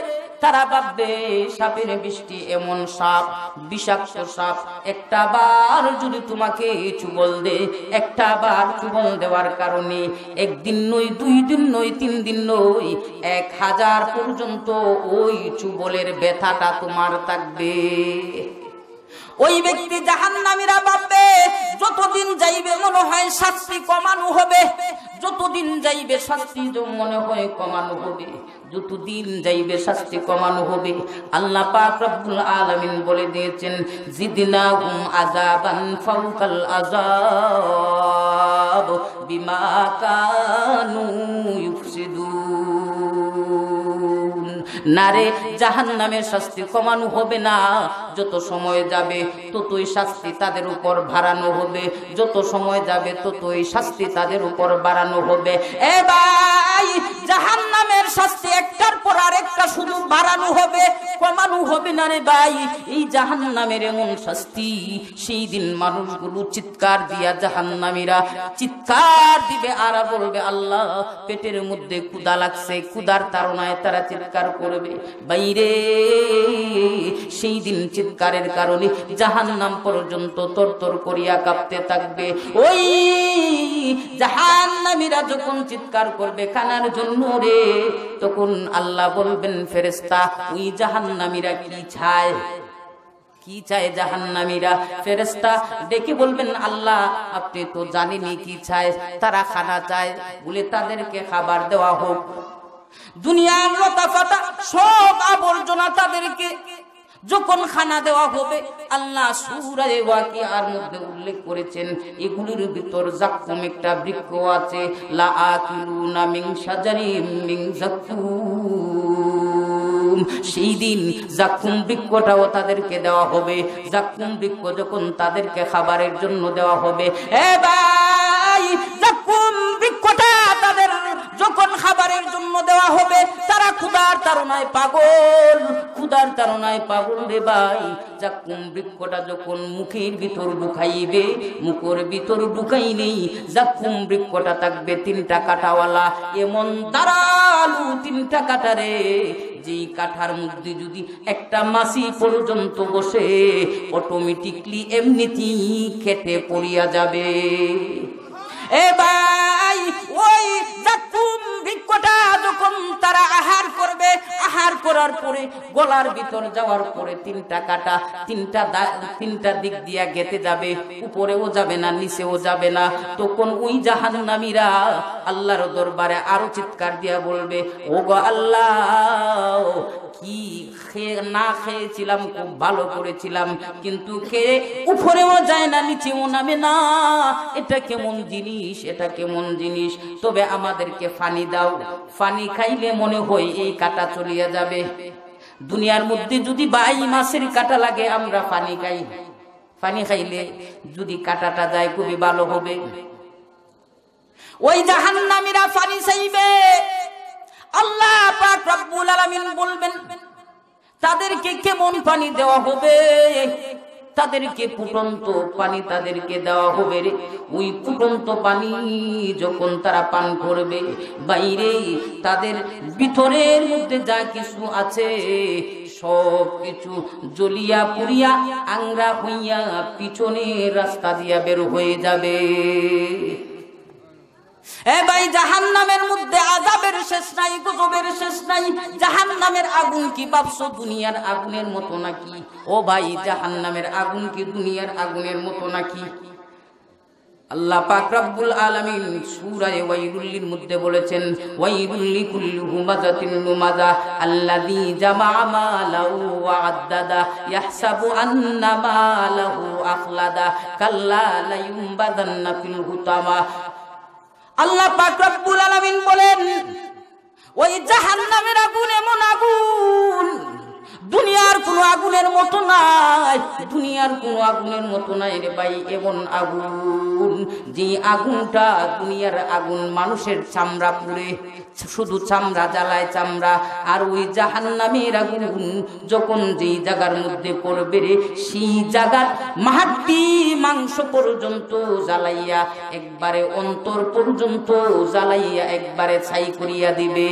তারা ভাববে, সাপের বৃষ্টি এমন সাপ, বিষাক্ত সাপ। একটা বার যদি তোমাকে চুবল দে, একটা বার চুবল দেওয়ার কারণে একদিন নই দুই দিন নই তিন দিন নই এক হাজার পর্যন্ত ওই চুবলের ব্যথাটা তোমার থাকবে। ওই ব্যক্তি জাহান্নামীরা ভাববে, যতদিন যাইবে মনে হয় শাস্তি কমানো হবে। যতদিন যাইবে শাস্তি মনে হয় কমানো হবে। যতদিন যাইবে শাস্তি কমানো হবে। আল্লাহ পাক রব্বুল আলামিন বলে দিয়েছেন জিদিনা উম আযাবান ফাওকাল আযাব বিমা কানু ইউফসিদুন জাহান নামের শাস্তি কমানো হবে না। যত সময় যাবে, ততই শাস্তি তাদের উপর ভাড়ানো হবে। যত সময় যাবে, ততই শাস্তি তাদের উপর বাড়ানো হবে। এ ভাই, জাহান্নামের শাস্তি একটার পর আরেকটা শুধু বাড়ানো হবে, কমানো হবে না রে ভাই। এই জাহান্নামের এমন শাস্তি, সেই দিন মানুষগুলো চিৎকার দিয়া জাহান্নামীরা চিৎকার দিবে আর বলবে, আল্লাহ, পেটের মধ্যে কুদা লাগছে কুদার তারনায় তারা চিৎকার করবে। বাইরে সেই দিন চিৎকারের কারণে জাহান নাম পর্যন্ত তরতর করিয়া কাঁপতে থাকবে। ওই জাহান্নামীরা যখন চিৎকার করবে খানার জন্য রে, তখন আল্লাহ বলবেন ফেরেস্তা ওই জাহান্নামীরা কি চায়? কি চায় জাহান্নামীরা? ফেরেস্তা ডেকে বলবেন, আল্লাহ, আপনি তো জানেনি কি চায়। তারা খানা চায়, বলে তাদেরকে খাবার দেওয়া হোক। দুনিয়ার লতা পাতা সব আবর্জনা তাদেরকে যখন খানা দেওয়া হবে, আল্লাহ সুরায় ওয়াকিয়ার মধ্যে উল্লেখ করেছেন, এগুলির ভিতর জাক্কুম একটা বৃক্ষ আছে সেই দিন জাকুম বৃক্ষটাও তাদেরকে দেওয়া হবে জাক্কুম বৃক্ষ যখন তাদেরকে খাবারের জন্য দেওয়া হবে, এ দেওয়া হবে। তারা ক্ষুদার তারনায় পাগল। ক্ষুদার তারনায় পাগল রে ভাই। জাকুম বৃক্ষটা যখন মুখের ভিতর ঢুকাইবে, মুখের ভিতর ঢুকাই নেই জাকুম বৃক্ষটা থাকবে তিনটা কাটাওয়ালা। এমন দাঁড়ালু তিনটা কাটারে যেই কাঠার মধ্যে যদি একটা মাসি পর্যন্ত বসে অটোমেটিকলি এমনিতেই খেতে পড়িয়া যাবে। এ ভাই, ওই জাকুম যখন তারা আহার করবে, আহার করার পরে গলার ভিতর যাওয়ার পরে তিনটা কাটা, তিনটা তিনটা দিক দিয়া গেতে যাবে, উপরেও যাবে না, নিচেও যাবে না। তখন ওই জাহান্নামীরা আল্লাহর দরবারে আরও চিৎকার দিয়া বলবে ও গো আল্লাহ কি খেয়ে না খেয়েছিলাম, খুব ভালো করেছিলাম। কিন্তু খেয়ে উপরেও যায় না, নিচেও নামে না। এটা কেমন জিনিস, এটা কেমন জিনিস? তবে আমাদেরকে ফানি দাও। ফানি খাইলে মনে হয় এই কাটা চলিয়া যাবে। দুনিয়ার মধ্যে যদি বাই মাসের কাটা লাগে, আমরা পানি খাই। পানি খাইলে যদি কাটাটা যায়, খুবই ভালো হবে। ওই জাহান্নামীরা পানি চাইবে। আল্লাহ পাক রব্বুল আলামিন বলবেন, তাদেরকে কেমন পানি দেওয়া হবে? তাদেরকে ফুটন্ত পানি তাদেরকে দেওয়া হবে রে। ওই ফুটন্ত পানি যখন তারা পান করবে, বাইরে তাদের ভিতরের মধ্যে যা কিছু আছে, সব কিছু জ্বলিয়া পুরিয়া আংরা হইয়া পিছনের রাস্তা দিয়া বের হয়ে যাবে। এ ভাই জাহান নামের মধ্যে আজাবের শেষ নাই, গজবের শেষ নাই। জাহান নামের আগুন কি ভাবছ? দুনিয়ার আগুনের মতো নাকি? ও ভাই জাহান নামের আগুন কি দুনিয়ার আগুনের মতো নাকি? আল্লাহ পাক রব্বুল আলামিন সূরা ওয়াইলুল মধ্যে বলেছেন ওয়াইলুল লিকুল্লি হুমাজাতিন লুমাজা আল্লাযী জামা'a মালাহু ওয়া আদ্দাদা ইয়াহসাবু আন্না মালাহু আখলাদা কাল্লা লা ফিল হুতামা আল্লাহ পাক রব্বুল আলামিন বলেন ওই জাহান্নামের আগুন এমন আগুন দুনিয়ার কোন আগুনের মতো নাই, দুনিয়ার কোন আগুনের মতো নাই রে ভাই, এমন আগুন যে আগুনটা দুনিয়ার আগুন, মানুষের চামড়া পুড়ে, শুধু চামড়া জ্বালায় চামড়া, আর ওই জাহান্নামের আগুন যখন যেই জায়গার মধ্যে পড়বে রে, সেই জায়গার মাহাটি মাংস পর্যন্ত জ্বালাইয়া, একবারে অন্তর পর্যন্ত জ্বালাইয়া একবারে ছাই করিয়া দিবে।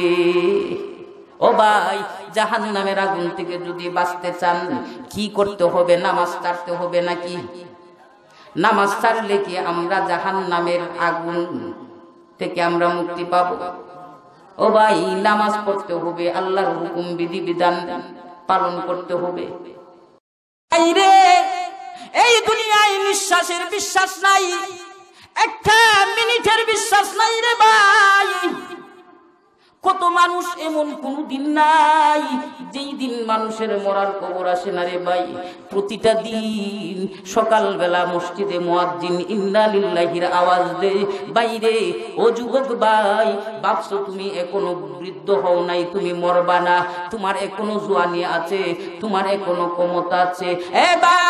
ও ভাই জাহান নামের আগুন থেকে যদি বাঁচতে চান, কি করতে হবে? নামাজ ছাড়তে হবে নাকি? নামাজ ছাড়লে কি আমরা জাহান নামের আগুন থেকে আমরা মুক্তি পাব? ও ভাই, নামাজ পড়তে হবে, আল্লাহর হুকুম বিধি বিধান পালন করতে হবে। এই দুনিয়ায় নিঃশ্বাসের বিশ্বাস নাই, একটা মিনিটের বিশ্বাস নাই রে ভাই। কত মানুষ এমন কোন দিন নাই, যেই দিন মানুষের মরার কবর আসে না রে ভাই। প্রতিটা দিন সকালবেলা মসজিদে মুয়াজ্জিন, ইন্না লিল্লাহির আওয়াজ দে। বাইরে ও যুবক ভাই, ভাবছ তুমি এখনও বৃদ্ধ হও নাই, তুমি মরবা না। তোমার এখনও জোয়ানি আছে, তোমার এখনও ক্ষমতা আছে। এ ভাই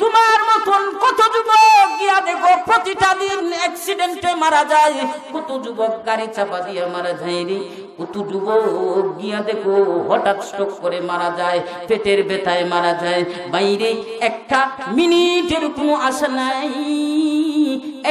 তোমার মতন কত যুবক গিয়া দেখো, প্রতিটা দিন অ্যাক্সিডেন্টে মারা যায়। কত যুবক গাড়ি চাপা দিয়া মারা যায় রে। কত যুবক গিয়া দেখো, হঠাৎ স্ট্রোক করে মারা যায়, পেটের ব্যথায় মারা যায়। বাইরে একটা মিনিটের কোনো আশা নাই।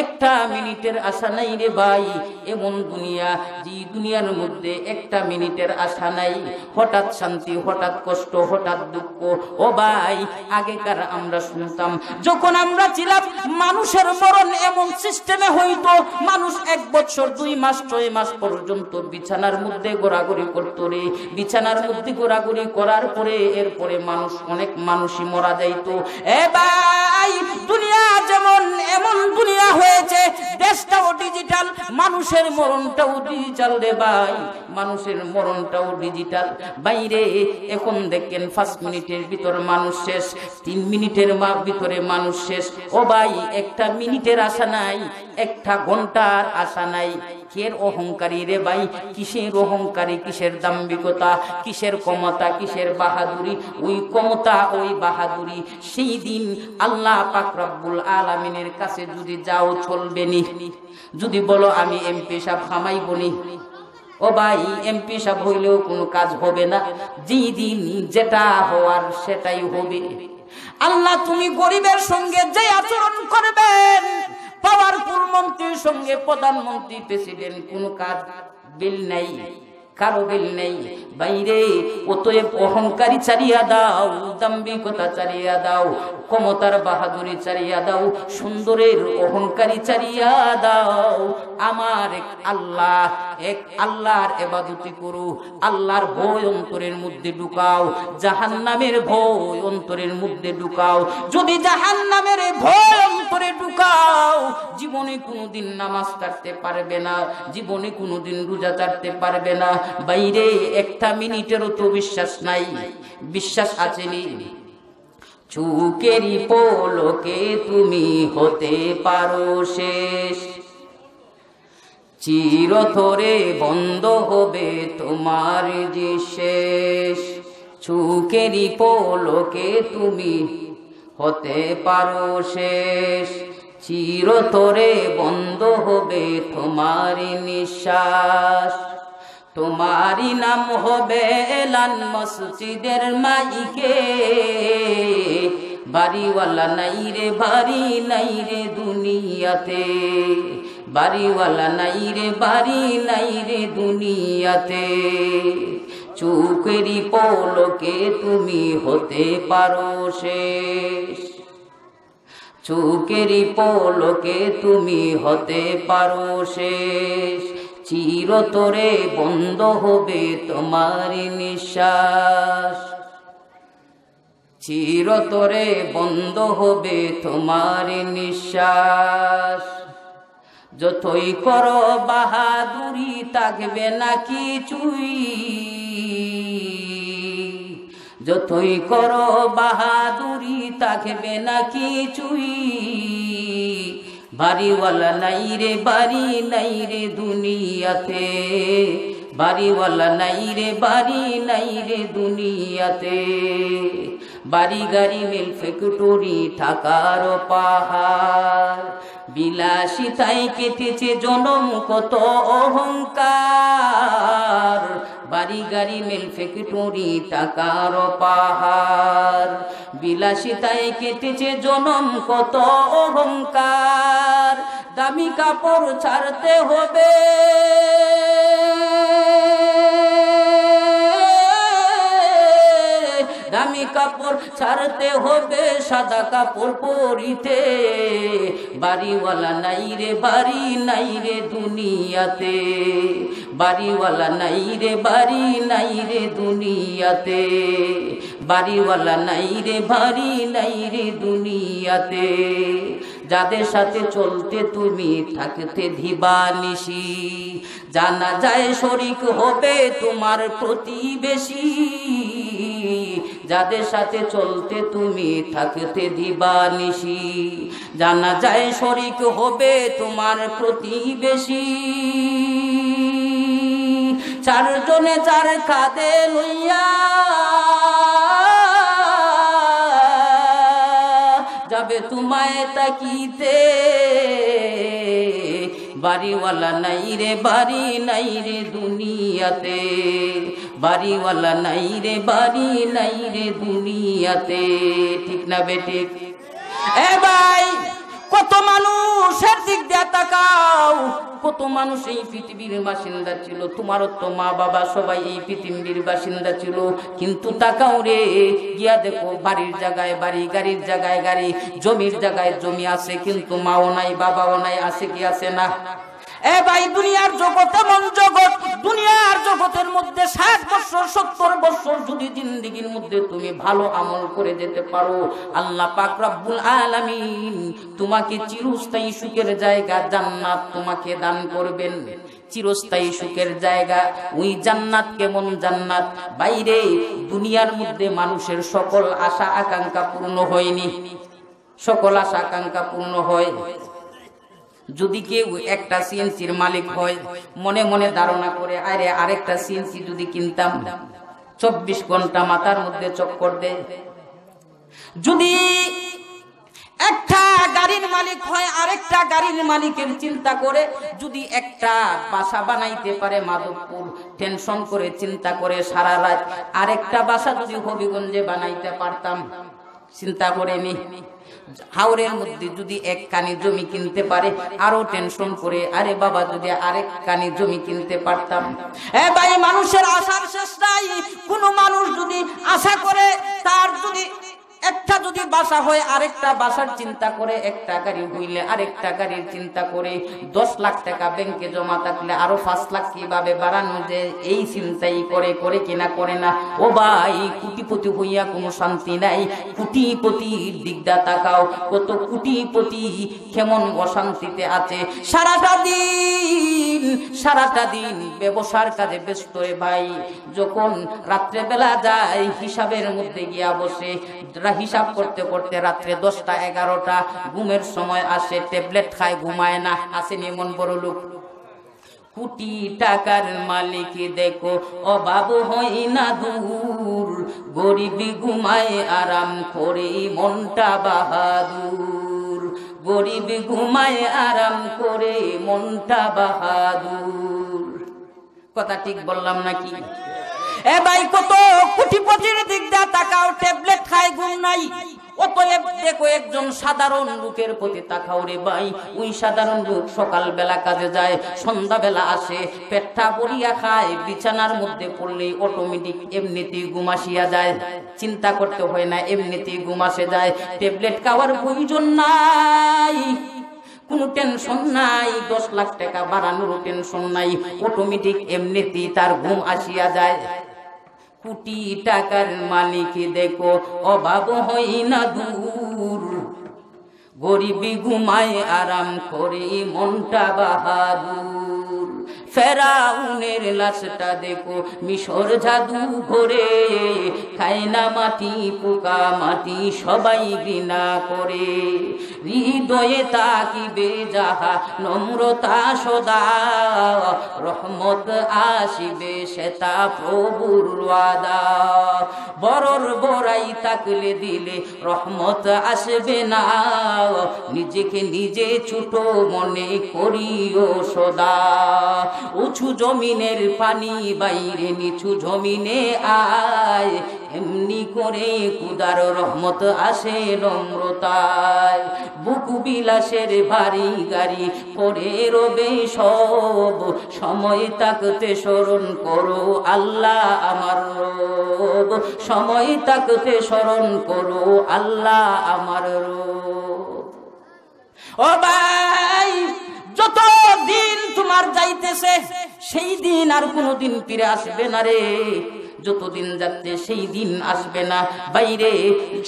একটা মিনিটের আশা নাই রে ভাই, এমন দুনিয়া, যে দুনিয়ার মধ্যে একটা মিনিটের আশা নাই। হঠাৎ শান্তি, হঠাৎ কষ্ট, হঠাৎ দুঃখ। ও ভাই, আগেকার আমরা শুনতাম, যখন আমরা ছিলাম, মানুষের মরণ এমন সিস্টেমে হইতো, মানুষ এক বছর, দুই মাস, ছয় মাস পর্যন্ত বিছানার মধ্যে ঘোরাঘুরি করতো রে। বিছানার মধ্যে ঘোরাঘুরি করার পরে, এরপরে মানুষ, অনেক মানুষই মরা যাইতো। এ ভাই, দুনিয়া যেমন এমন দুনিয়া হয়েছে, দেশটাও ডিজিটাল মানুষের মরণটাও ডিজিটাল রে ভাই। মানুষের মরণটাও ডিজিটাল বাইরে, এখন দেখেন ফার্স্ট মিনিটের ভিতর মানুষ শেষ, তিন মিনিটের ভিতরে মানুষ শেষ। ও ভাই, একটা মিনিটের আশা নাই, একটা ঘণ্টার আশা নাই। কের অহংকারী রে ভাই? কিসের অহংকারী? কিসের দাম্বিকতা কিসের ক্ষমতা? কিসের বাহাদুরি? ওই ক্ষমতা, ওই বাহাদুরি। সেই দিন আল্লাহ পাক রব্বুল আলামিনের কাছে যদি যাও, চলবে নি। যদি বলো, আমি এমপি সাহেব খামাইবনি ও ভাই এমপি সাহেব হইলেও কোনো কাজ হবে না। যেই দিন যেটা হওয়ার সেটাই হবে। আল্লাহ, তুমি গরিবের সঙ্গে যে আচরণ করবেন পাওয়ারফুল মন্ত্রীর সঙ্গে প্রধানমন্ত্রী প্রেসিডেন্ট কোনো কাজ বিল নাই। কারও বিল নেই। বাইরে, অতএব অহংকারী চারিয়া দাও দাম্বিকতা চারিয়া দাও, ক্ষমতার বাহাদুরি চারিয়া দাও, সুন্দরের অহংকারী চারিয়া দাও। আমার এক আল্লাহ, এক আল্লাহর এবাদতি করু, আল্লাহর ভয় অন্তরের মধ্যে ঢুকাও জাহান নামের ভয় অন্তরের মধ্যে ঢুকাও। যদি জাহান নামের ভয় অন্তরে ঢুকাও, জীবনে কোনোদিন নামাজ কাটতে পারবে না, জীবনে কোনোদিন রোজা কাটতে পারবে না। বাইরে একটা মিনিটেরও তো বিশ্বাস নাই। বিশ্বাস আছেনি চুকেরি পোলকে তুমি হতে পারো শেষ। চিরথরে বন্ধ হবে তোমার যে শেষ। চুকেরি পোলকে তুমি হতে পারো শেষ। চিরতরে বন্ধ হবে তোমার নিঃশ্বাস। তোমারই নাম হবে এলান মসজিদের মাইকে। বাড়িওয়ালা নাই রে, বাড়ি নাই রে দুনিয়াতে। বাড়িওয়ালা নাই রে, বাড়ি নাই রে দুনিয়াতে। চুকেরি পলকে তুমি হতে পারো শেষ। চুকেরি পলকে তুমি হতে পারো শেষ। চিরতরে বন্ধ হবে তোমার নিঃশ্বাস। চিরতরে বন্ধ হবে তোমার নিঃশ্বাস। যতই কর বাহাদুরি থাকবে না কিছুই। যতই কর বাহাদুরি থাকবে না কিছুই। বাড়িওয়ালা নাই রে, বাড়ি নাই রে দুনিয়াতে। বাড়িওয়ালা নাই রে, বাড়ি নাই রে দুনিয়াতে। বাড়ি গাড়ি মিল ফেকুটুরি থাকার পাহাড়। বিলাসিতাই কেটেছে জনম কত অহংকার। বাড়ি গাড়ি মিল ফেকুটুরি টাকার পাহাড়। বিলাসিতায় কেটেছে জনম কত অহংকার। দামি কাপড় ছাড়তে হবে। দামি কাপড় ছাড়তে হবে, সাদা কাপড় পরিতে। বাড়িওয়ালা নাই রে, বাড়ি নাই রে দুনিয়াতে। বাড়িওয়ালা নাই রে, বাড়ি নাই রে দুনিয়াতে। বাড়িওয়ালা নাই রে, বাড়ি নাই রে দুনিয়াতে। যাদের সাথে চলতে তুমি থাকতে ধীবানিসি জানা যায় শরিক হবে তোমার প্রতিবেশী। যাদের সাথে চলতে তুমি থাকতে দিবানিসি জানা যায় শরিক হবে তোমার প্রতিবেশী। চারজনে চার কাঁদে লইয়া যাবে তোমায় তাকিতে। বাড়িওয়ালা নাই রে, বাড়ি নাই রে দুনিয়াতে। বাড়িওয়ালা নাই রে, বাড়ি নাই রে দুনিয়াতে। ঠিক না বেঠিক এ ভাই, কত মানুষের দিক দিয়ে তাকাও। কত মানুষ এই পৃথিবীর বাসিন্দা ছিল। তোমারও তো মা বাবা সবাই এই পৃথিবীর বাসিন্দা ছিল। কিন্তু তাকাও রে, গিয়া দেখো বাড়ির জায়গায় বাড়ি, গাড়ির জায়গায় গাড়ি, জমির জায়গায় জমি আছে, কিন্তু মাও নাই, বাবাও নাই, আছে কি আছে না? তোমাকে চিরস্থায়ী সুখের জায়গা জান্নাত তোমাকে দান করবেন। চিরস্থায়ী সুখের জায়গা, ওই জান্নাত কেমন জান্নাত? বাইরে দুনিয়ার মধ্যে মানুষের সকল আশা আকাঙ্ক্ষা পূর্ণ হয়নি। সকল আশা আকাঙ্ক্ষা পূর্ণ হয়। যদি কেউ একটা সিএনসির মালিক হয়, মনে মনে ধারণা করে, আরে, আরেকটা সিএনসি যদি কিনতাম, চব্বিশ ঘণ্টা মাথার মধ্যে চক্কর দেয় যদি একটা গাড়ির মালিক হয়, আরেকটা গাড়ির মালিকের চিন্তা করে, যদি একটা বাসা বানাইতে পারে মাধবপুর, টেনশন করে চিন্তা করে সারা রাত, আরেকটা বাসা যদি হবিগঞ্জে বানাইতে পারতাম, চিন্তা করে নি। হাওরের মধ্যে যদি এক কানি জমি কিনতে পারে, আরও টেনশন করে, আরে বাবা, যদি আরেক কানি জমি কিনতে পারতাম। হ্যাঁ ভাই, মানুষের আশার শেষ নাই। কোনো মানুষ যদি আশা করে, তার যদি একটা যদি বাসা হয়, আরেকটা বাসার চিন্তা করে, একটা গাড়ি হইলে আরেকটা গাড়ির চিন্তা করে, দশ লাখ টাকা ব্যাংকে জমা থাকলে আরও পাঁচ লাখ কীভাবে বাড়ানো যে এই চিন্তাই করে করে কিনা, করে না। ও ভাই, কুটিপতি হইয়া কোনো শান্তি নাই। কুটিপতির দিকদা তাকাও, কত কুটিপতি কেমন অশান্তিতে আছে। সারাটা দিন সারাটা দিন ব্যবসার কাজে ব্যস্ত রে ভাই। যখন রাত্রেবেলা যায়, হিসাবের মধ্যে গিয়া বসে হিসাব করতে করতে রাত্রে দশটা, এগারোটা, ঘুমের সময় আসে, ট্যাবলেট খায়, ঘুমায় না, আসেনি এমন বড় লোক। কোটি টাকার মালিক দেখো, অভাব হয় না দূর। গরিবি ঘুমায় আরাম করে, মনটা বাহাদুর। গরিব ঘুমায় আরাম করে, মনটা বাহাদুর। কথা ঠিক বললাম নাকি? এ ভাই কত কোটিপতির দিক দিয়ে তাকাও ট্যাবলেট খায়, ঘুম নাই। চিন্তা করতে হয় না, এমনিতেই ঘুমাসে যায়। ট্যাবলেট খাওয়ার প্রয়োজন নাই, কোনো টেনশন নাই, দশ লাখ টাকা বাড়ানোর টেনশন নাই। অটোমেটিক এমনিতেই তার ঘুম আসিয়া যায়। কোটি টাকার মালিক দেখো অভাব হই না দূর। গরিবি ঘুমায় আরাম করে মনটা বাহাদুর। ফেরাউনের লাশটা দেখো, মিশর জাদু ঘরে খায় না মাটি, পোকা মাটি সবাই ঘৃণা করে। হৃদয়ে তাকিবে যাহা, নম্রতা সদা, রহমত আসিবে, সেটা প্রভুর ওয়াদা। বরর বড়াই তাকলে দিলে রহমত আসবে না, নিজেকে নিজে ছোট মনে করিও সদা। উঁচু জমিনের পানি বাইরে, নিচু জমিনে আয়। এমনি করে কুদার রহমত আসে নম্রতায়। বুকু বিলাসের বাড়ি গাড়ি পরে রবে সব। সময় তাকতে স্মরণ করো আল্লাহ আমার রব। সময় তাকতে স্মরণ করো আল্লাহ আমার রব। যাইতেছে সেই দিন আর কোনোদিন ফিরে আসবে না রে। যতদিন যাচ্ছে সেই দিন আসবে না। বাইরে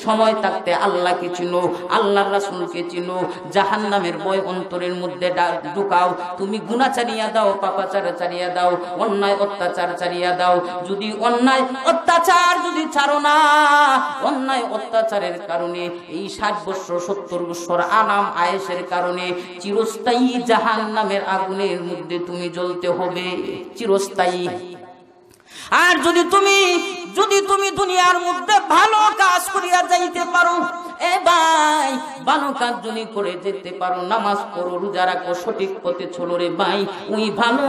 সময় থাকতে আল্লাহকে চিনো আল্লাহ রাসুলকে চিনো জাহান নামের বয় অন্তরের মধ্যে ঢুকাও। তুমি গুণা চারিয়া দাও, পাপাচার চারিয়া দাও, অন্যায় অত্যাচার চারিয়া দাও। যদি অন্যায় অত্যাচার যদি ছাড়ো না, অন্যায় অত্যাচারের কারণে, এই ষাট বছর, সত্তর বছর আনাম আয়েসের কারণে চিরস্থায়ী জাহান নামের আগুনের মধ্যে তুমি জ্বলতে হবে। চিরস্থায়ী। আর যদি তুমি যদি তুমি দুনিয়ার মধ্যে ভালো কাজ করিয়া যাইতে পারো এ ভাই ভালো কাজ করে যেতে পারো, নামাজ পড়ো, রোজা রাখো, সঠিক পথে চলো রে ভাই। ওই ভালো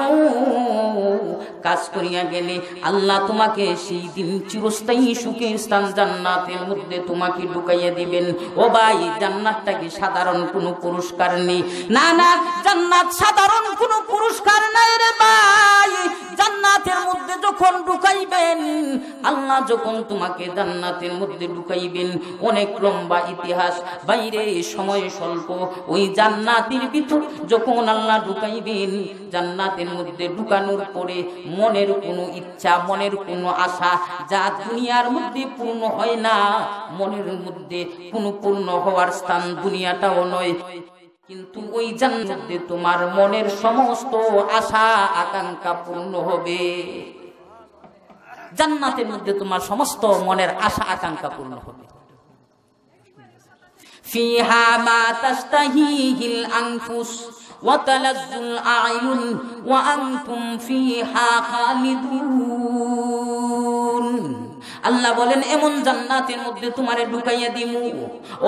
কাজ করিয়া গেলে আল্লাহ তোমাকে সেই দিন চিরস্থায়ী সুখে স্থান জান্নাতের মধ্যে তোমাকে ঢুকাইয়া দিবেন। ও ভাই জান্নাতটা কি সাধারণ কোনো পুরস্কার নেই। না না, জান্নাত সাধারণ কোনো পুরস্কার নাই রে ভাই। জান্নাতের মধ্যে যখন ঢুকাইবেন, আল্লাহ যখন তোমাকে জান্নাতের মধ্যে ঢুকাইবেন, অনেক লম্বা ইতিহাস। বাইরে সময় স্বল্প, ওই জান্নাতের ভিতর যখন আল্লাহ ঢুকাইবেন, জান্নাতের মধ্যে ঢুকানোর পরে মনের কোনো ইচ্ছা, মনের কোনো আশা, যা দুনিয়ার মধ্যে পূর্ণ হয় না, মনের মধ্যে কোনো পূর্ণ হওয়ার স্থান দুনিয়াটাও নয়। কিন্তু ওই জান্নাতে তোমার মনের সমস্ত আশা, আকাঙ্ক্ষা পূর্ণ হবে। জান্নাতের মধ্যে তোমার সমস্ত মনের আশা, আকাঙ্ক্ষা পূর্ণ হবে। فيها ما تشتهيه الأنفس وتلذ الأعين وأنتم فيها خالدون. আল্লাহ বলেন, এমন জান্নাতের মধ্যে তোমারে ঢুকাইয়া দিমু।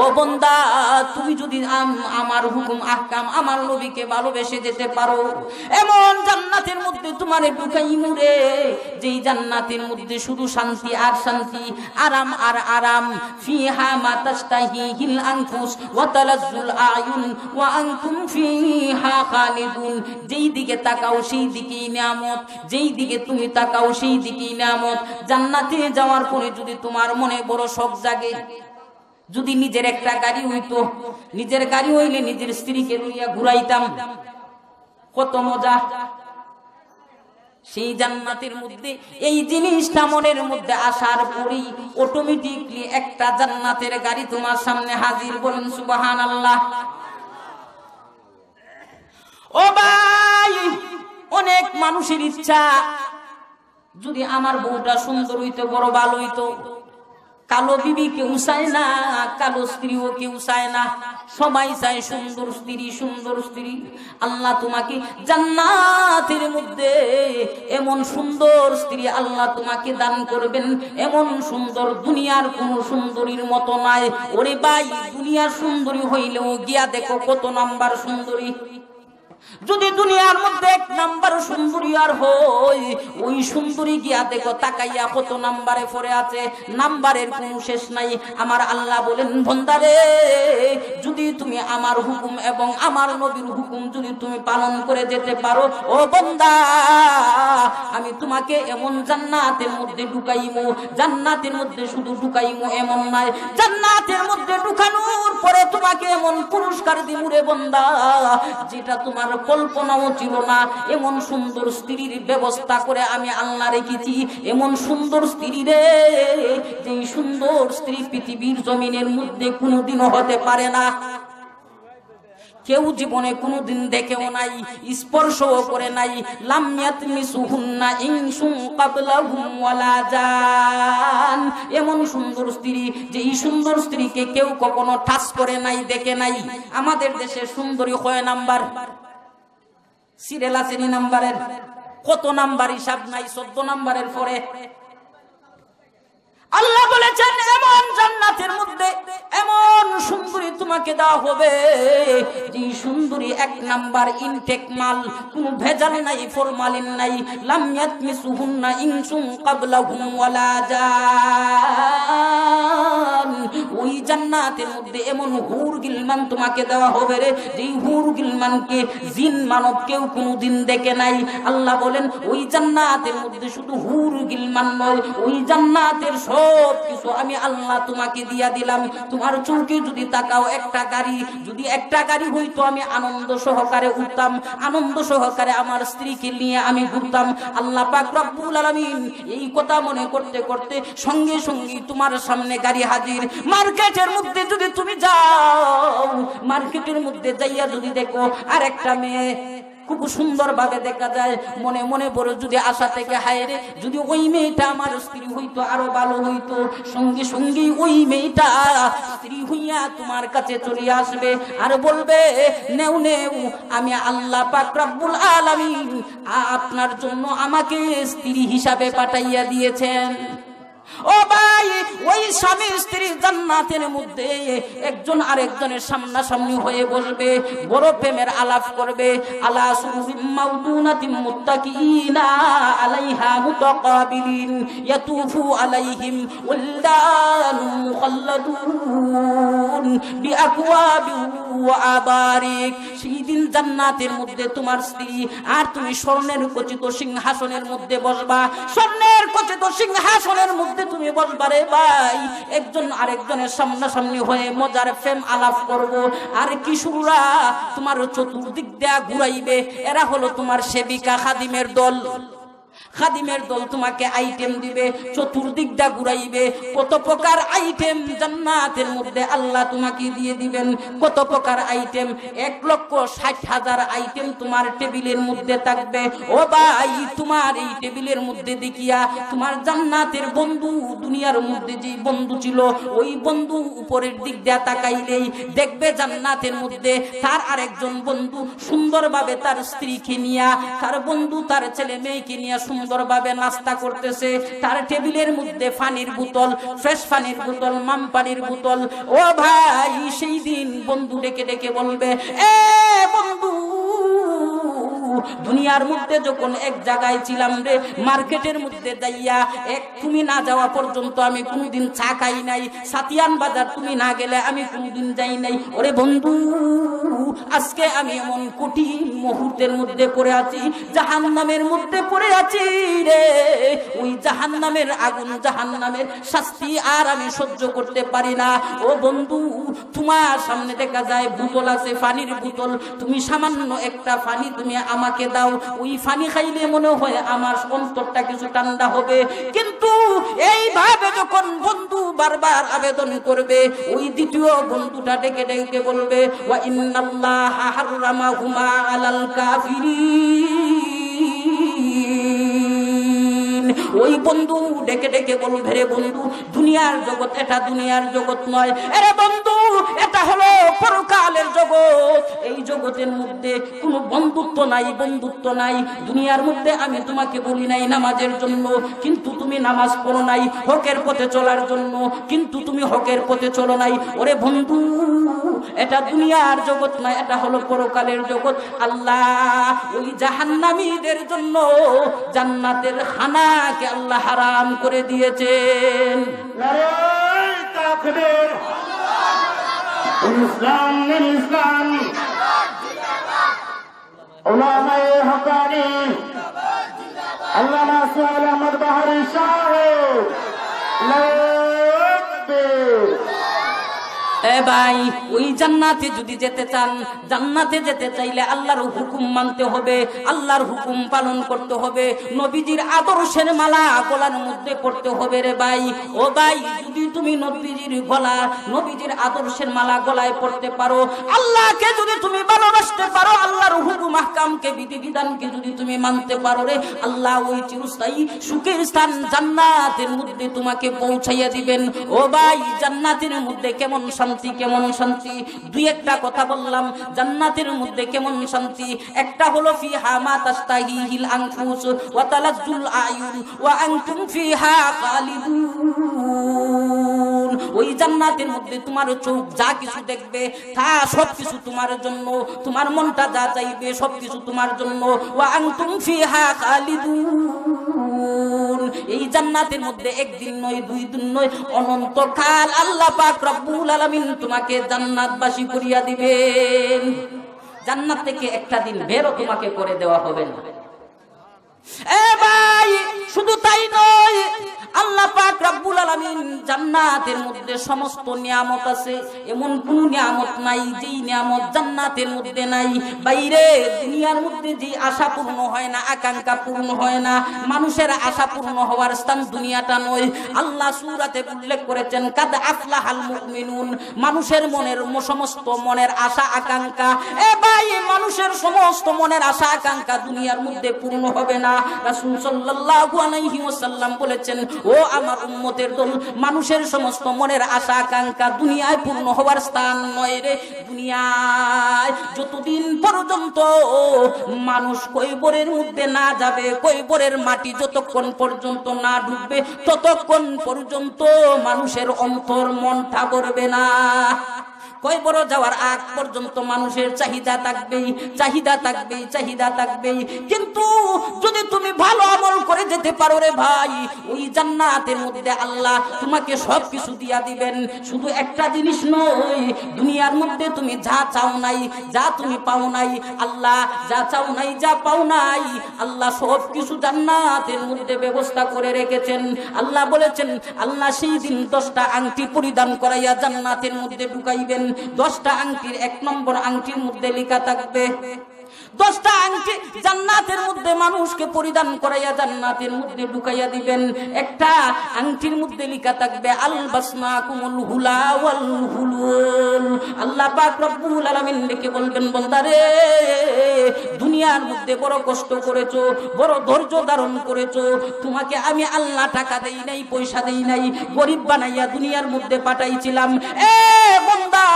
ও বন্দা, তুমি যদি আমার হুকুম, আহকাম, আমার নবীকে ভালোবেসে যেতে পারো, এমন জান্নাতের মধ্যে তোমারে ঢুকাই মুরে যেই জান্নাতের মধ্যে শুধু শান্তি আর শান্তি, আরাম আর আরাম। ফিহা মা তাশতাহিহিল আনফুস ওয়া তালাজ্জুল আয়ুন ওয়া আনতুম ফিহা খালিদুন। যেই দিকে তাকাও সেই দিকেই নিয়ামত, যেই দিকে তুমি তাকাও সেই দিকেই নিয়ামত। জান্নাতে যাওয়ার পরে যদি তোমার মনে বড় শখ জাগে, যদি নিজের একটা গাড়ি হইতো, নিজের গাড়ি হইলে নিজের স্ত্রীকে লইয়া ঘুরাইতাম, কত মজা। সেই জান্নাতের মধ্যে, এই জিনিসটা মনের মধ্যে আসার পরেই অটোমেটিকলি একটা জান্নাতের গাড়ি তোমার সামনে হাজির বলেন সুবাহান আল্লাহ ও ভাই, অনেক মানুষের ইচ্ছা যদি আমার বউটা সুন্দর হইতো, বড় ভালো হইতো। কালো বিবি কেউ চায় না, কালো স্ত্রীও কেউ চায় না। সবাই চায় সুন্দর স্ত্রী সুন্দর স্ত্রী। আল্লাহ তোমাকে জান্নাতের মধ্যে এমন সুন্দর স্ত্রী আল্লাহ তোমাকে দান করবেন। এমন সুন্দর দুনিয়ার কোন সুন্দরীর মতো নাই। ওরে ভাই, দুনিয়ার সুন্দরী হইলেও গিয়া দেখো কত নাম্বার সুন্দরী। যদি দুনিয়ার মধ্যে এক নাম্বার সুন্দরী আর হই, ওই সুন্দরী গিয়া দেখো, তাকাইয়া কত নাম্বারে পড়ে আছে, নাম্বারের কোন শেষ নাই। আমার আল্লাহ বলেন, বন্দারে, যদি তুমি আমার হুকুম এবং আমার নবীর হুকুম যদি তুমি পালন করে যেতে পারো, ও বন্দা, আমি তোমাকে এমন জান্নাতের মধ্যে ঢুকাইমু, জান্নাতের মধ্যে শুধু ঢুকাইমু এমন নয়, জান্নাতের মধ্যে ঢুকানোর পরে তোমাকে এমন পুরস্কার দিমুরে বন্দা, যেটা তোমার কল্পনাও ছিল না। এমন সুন্দর স্ত্রীর ব্যবস্থা করে আমি আল্লাহ রেখেছি। এমন সুন্দর স্ত্রী রে যে সুন্দর স্ত্রী পৃথিবীর জমিনের মধ্যে কোনোদিনও হতে পারে না। কেউ জীবনে কোনোদিন দেখেও নাই, স্পর্শও করে নাই। এমন সুন্দর স্ত্রী যে এই সুন্দর স্ত্রীকে কেউ কখনো ঠাস করে নাই, দেখে নাই। আমাদের দেশে সুন্দরী হয় নাম্বার? সিরিয়াল আছে নাম্বারের? কত নাম্বার হিসাব নাই? চোদ্দ নাম্বারের পরে। আল্লাহ বলেছেন, এমন জান্নাতের মধ্যে এমন সুন্দরী তোমাকে দেওয়া হবে যে সুন্দরী এক নাম্বার ইনটেক মাল, কোন ভেজাল নাই, ফরমালিন নাই, লাম ইয়াতমিসুহুন্না ইনসুম ক্বাবলাহুম ওয়ালা জান। ওই জান্নাতের মধ্যে এমন হুর গিলমান তোমাকে দেওয়া হবে রে, যেই হুর গিলমানকে জিন মানব কেউ কোনোদিন দেখে নাই। আল্লাহ বলেন, ওই জান্নাতের মধ্যে শুধু হুর গিলমান নয়, ওই জান্নাতের সব আমি আল্লাহ তোমাকে দিয়া দিলাম। তোমার চৌকে যদি তাকাও একটা গাড়ি, যদি একটা গাড়ি হইতো আমি আনন্দ সহকারে উঠতাম। আনন্দ সহকারে আমার স্ত্রীকে নিয়ে আমি ঘুরতাম। আল্লাহ পাক রব্বুল এই কথা মনে করতে করতে সঙ্গে সঙ্গে তোমার সামনে গাড়ি হাজির। মার্কেটের মধ্যে যদি তুমি যাও, মার্কেটের মধ্যে যাইয়া যদি দেখো আর একটা মেয়ে খুব সুন্দর ভাবে দেখা যায়। মনে মনে বড় যদি আশা থেকে হায়রে যদি ওই মেয়েটা আমার স্ত্রী হইতো, আরও ভালো হইতো। সঙ্গে সঙ্গে ওই মেয়েটা স্ত্রী হইয়া তোমার কাছে চলে আসবে। আর বলবে, নেও নেও, আমি আল্লাহ পাক রব্বুল আলামিন আপনার জন্য আমাকে স্ত্রী হিসাবে পাঠাইয়া দিয়েছেন। ও ভাই, ওই স্বামী স্ত্রী জান্নাতের মধ্যে একজন আরেকজনের সামনাসামনি হয়ে বসবে, বড় প্রেমের আলাপ করবে। আলা মুত্তাকিনা আলাইহা মুতাকাবিলিন ইয়াতুফু আলাইহিম মুখাল্লাদুন জান্নাতের মধ্যে তোমার স্ত্রী, আর তুমি স্বর্ণের খচিত সিংহাসনের মধ্যে বসবা। স্বর্ণের খচিত সিংহাসনের মধ্যে তুমি বসবারে ভাই, একজন আরেকজনের সামনাসামনি হয়ে মজার ফেম আলাপ করব। আর কিশোররা তোমার চতুর্দিক দেয়া ঘুরাইবে, এরা হলো তোমার সেবিকা খাদিমের দল। খাদিমের দল তোমাকে আইটেম দিবে, চতুর্দিকটা ঘুরাইবে। কত প্রকার আইটেম জান্নাতের মধ্যে আল্লাহ তোমাকে দিয়ে দিবেন। কত প্রকার আইটেম এক লক্ষ ষাট হাজার আইটেম তোমার টেবিলের মধ্যে থাকবে। ও ভাই, তোমার এই টেবিলের মধ্যে দেখিয়া তোমার জান্নাতের বন্ধু দুনিয়ার মধ্যে যে বন্ধু ছিল, ওই বন্ধু উপরের দিক দিয়া তাকাইলেই দেখবে জান্নাতের মধ্যে তার আরেকজন বন্ধু সুন্দরভাবে তার স্ত্রীকে নিয়া, তার বন্ধু তার ছেলে মেয়েকে নিয়ে সুন্দরভাবে নাস্তা করতেছে। তার টেবিলের মধ্যে পানির বোতল, ফ্রেশ পানির বোতল, মাম পানির বোতল। ও ভাই, সেই দিন বন্ধু ডেকে ডেকে বলবে, এ বন্ধু দুনিয়ার মধ্যে যখন এক জায়গায় ছিলাম রে, মার্কেটের মধ্যে যাইয়া এক তুমি না যাওয়া পর্যন্ত আমি কোনোদিন চা খাই নাই, সাতিয়ান বাজার তুমি না গেলে আমি কোনোদিন যাই নাই। ওরে বন্ধু, আজকে আমি এমন কঠিন মুহূর্তের মধ্যে পড়ে আছি জাহান নামের মধ্যে পড়ে আছি রে। ওই জাহান নামের আগুন জাহান নামের শাস্তি আর আমি সহ্য করতে পারি না। ও বন্ধু, তোমার সামনে দেখা যায় বোতল আছে, পানির বোতল। তুমি সামান্য একটা পানি তুমি আমাকে দাও। ওই পানি খাইলে মনে হয় আমার অন্তরটা কিছু ঠান্ডা হবে। কিন্তু এইভাবে যখন বন্ধু বারবার আবেদন করবে, ওই দ্বিতীয় বন্ধুটা ডেকে ডেকে বলবে, ওয়া ইন্নাল্লাহ হাররামাহুমা আলাল কাফিরিন। ওই বন্ধু ডেকে ডেকে বলবে, রে বন্ধু, দুনিয়ার জগৎ এটা দুনিয়ার জগৎ নয়। এরে বন্ধু এটা হলো পরকালের জগৎ। এই জগতের মধ্যে কোনো বন্ধুত্ব নাই বন্ধুত্ব নাই। দুনিয়ার মধ্যে আমি তোমাকে বলি নাই নামাজের জন্য। কিন্তু তুমি নামাজ পড়ো নাই হকের পথে চলার জন্য। কিন্তু তুমি হকের পথে চলো নাই। ওরে বন্ধু, এটা দুনিয়ার জগৎ নয় এটা হলো পরকালের জগৎ। আল্লাহ, ওই জাহান্নামীদের জন্য জান্নাতের খানাকে আল্লাহ হারাম করে দিয়েছেন। নারায় তাকবীর। ইসলাম ইসলাম উলামায়ে হকানি আল্লামা সুহেল আহমদ বাহারি সাহেব লাকবীর এ ভাই, ওই জান্নাতে যদি যেতে চান, জান্নাতে যেতে চাইলে আল্লাহর হুকুম মানতে হবে, আল্লাহর হুকুম পালন করতে হবে, নবীজির আদর্শের মালা গলার মধ্যে পড়তে হবে রে ভাই। ও ভাই, যদি তুমি নবীজির গলা, নবীজির আদর্শের মালা গলায় পড়তে পারো, আল্লাহকে যদি তুমি ভালোবাসতে পারো, আল্লাহর হুকুম, আহকামকে, বিধিবিধানকে যদি তুমি মানতে পারো রে, আল্লাহ ওই চিরস্থায়ী সুখের স্থান জান্নাতের মধ্যে তোমাকে পৌঁছাইয়া দিবেন। ও ভাই, জান্নাতের মধ্যে কেমন শান্তি, কেমন শান্তি? দুই একটা কথা বললাম, জান্নাতের মধ্যে কেমন শান্তি? একটা হলো ফিহা মা তাস্তাহিহিল আনফুস, ওয়া তালাজ্জুল আয়ুন, ওয়া আনতুম ফিহা খালিদুন। ওই জান্নাতের মধ্যে তোমার চোখ যা কিছু দেখবে, তা সব কিছু তোমার জন্য, তোমার মনটা যা চাইবে, সব কিছু তোমার জন্য। ওয়া আনতুম ফিহা খালিদুন। এই জান্নাতের মধ্যে একদিন নয়, দুই দিন নয়, অনন্তকাল আল্লাহ পাক রব্বুল আলামিন তোমাকে জান্নাতবাসী করিয়া দিবেন। জান্নাত থেকে একটা দিন বেরো তোমাকে করে দেওয়া হবে না। এ ভাই, শুধু তাই নয় জান্নাতের মধ্যে সমস্ত নিয়ামত আছে। এমন কোন নিয়ামত নাই, যেই নিয়ামত জান্নাতের মধ্যে নাই। বাইরে দুনিয়ার মধ্যে যে আশা পূর্ণ হয় না, আকাঙ্ক্ষা পূর্ণ হয় না, মানুষের আশা পূর্ণ হওয়ার স্থান দুনিয়াটা নয়। আল্লাহ সূরাতে উল্লেখ করেছেন, কাদ আফলাহাল মুমিনুন মানুষের মনের সমস্ত মনের আশা, আকাঙ্ক্ষা। এ ভাই, মানুষের সমস্ত মনের আশা, আকাঙ্ক্ষা দুনিয়ার মধ্যে পূর্ণ হবে না। রাসূল সাল্লাল্লাহু আলাইহি ওয়াসাল্লাম বলেছেন, ও আমার উম্মতের দল মানুষের সমস্ত মনের আশা, আকাঙ্ক্ষা দুনিয়ায় পূর্ণ হওয়ার স্থান নয় রে। দুনিয়ায় যতদিন পর্যন্ত মানুষ কৈবরের মধ্যে না যাবে, কৈবরের মাটি যতক্ষণ পর্যন্ত না ডুববে, ততক্ষণ পর্যন্ত মানুষের অন্তর মনটা করবে না। কয় বড় যাওয়ার আগ পর্যন্ত মানুষের চাহিদা থাকবেই চাহিদা থাকবেই চাহিদা থাকবেই। কিন্তু যদি তুমি ভালো আমল করে যেতে পারো রে ভাই, ওই জান্নাতের মধ্যে আল্লাহ তোমাকে সব কিছু দিয়া দিবেন। শুধু একটা জিনিস নয়, দুনিয়ার মধ্যে তুমি যা চাও নাই, যা তুমি পাও নাই, আল্লাহ যা চাও নাই, যা পাও নাই, আল্লাহ সব কিছু জান্নাতের মধ্যে ব্যবস্থা করে রেখেছেন। আল্লাহ বলেছেন, আল্লাহ সেই দিন দশটা আংটি পরিধান করাইয়া জান্নাতের মধ্যে ঢুকাইবেন। দশটা আংটির এক নম্বর আংটির মধ্যে লেখা থাকবে দশটা আংটি জান্নাতের মধ্যে মানুষকে পরিধান করাইয়া জান্নাতের মধ্যে ঢুকাইয়া দিবেন। একটা আংটির মধ্যে লেখা থাকবে আল বাসনা কুমুল হুলা ওয়াল হুলুল। আল্লাহ পাক রব্বুল আলামিন ডেকে বলবেন, বন্দারে, দুনিয়ার মধ্যে বড় কষ্ট করেছ, বড় ধৈর্য ধারণ করেছ। তোমাকে আমি আল্লাহ টাকা দেই নাই, পয়সা দেই নাই, গরিব বানাইয়া দুনিয়ার মধ্যে পাঠাইছিলাম। এ বন্দা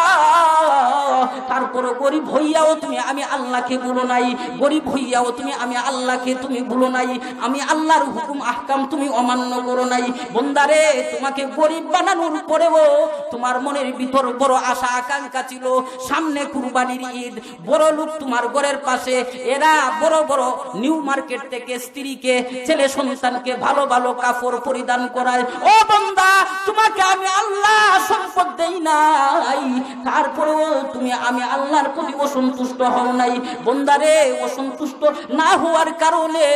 তারপরে গরিব হইয়াও তুমি, আমি আল্লাহকে বলো নাই, গরিব হইয়াও তুমি, আমি আল্লাহকে তুমি বলো নাই, আমি আল্লাহর হুকুম, আহকাম তুমি অমান্য করো নাই। বন্দারে, তোমাকে গরিব বানানোর পরেও তোমার মনের ভিতর বড় আশা, আকাঙ্ক্ষা ছিল। সামনে কুরবানির ঈদ, বড় লোক তোমার ঘরের পাশে, এরা বড় বড় নিউ মার্কেট থেকে স্ত্রীকে, ছেলে সন্তানকে ভালো ভালো কাপড় পরিধান করায়। ও বন্দা, তোমাকে আমি আল্লাহ সম্পদ দেই নাই, তারপরেও তুমি আমি আল্লাহর প্রতি অসন্তুষ্ট হও নাই। বন্দারে অসন্তুষ্ট না হওয়ার কারণে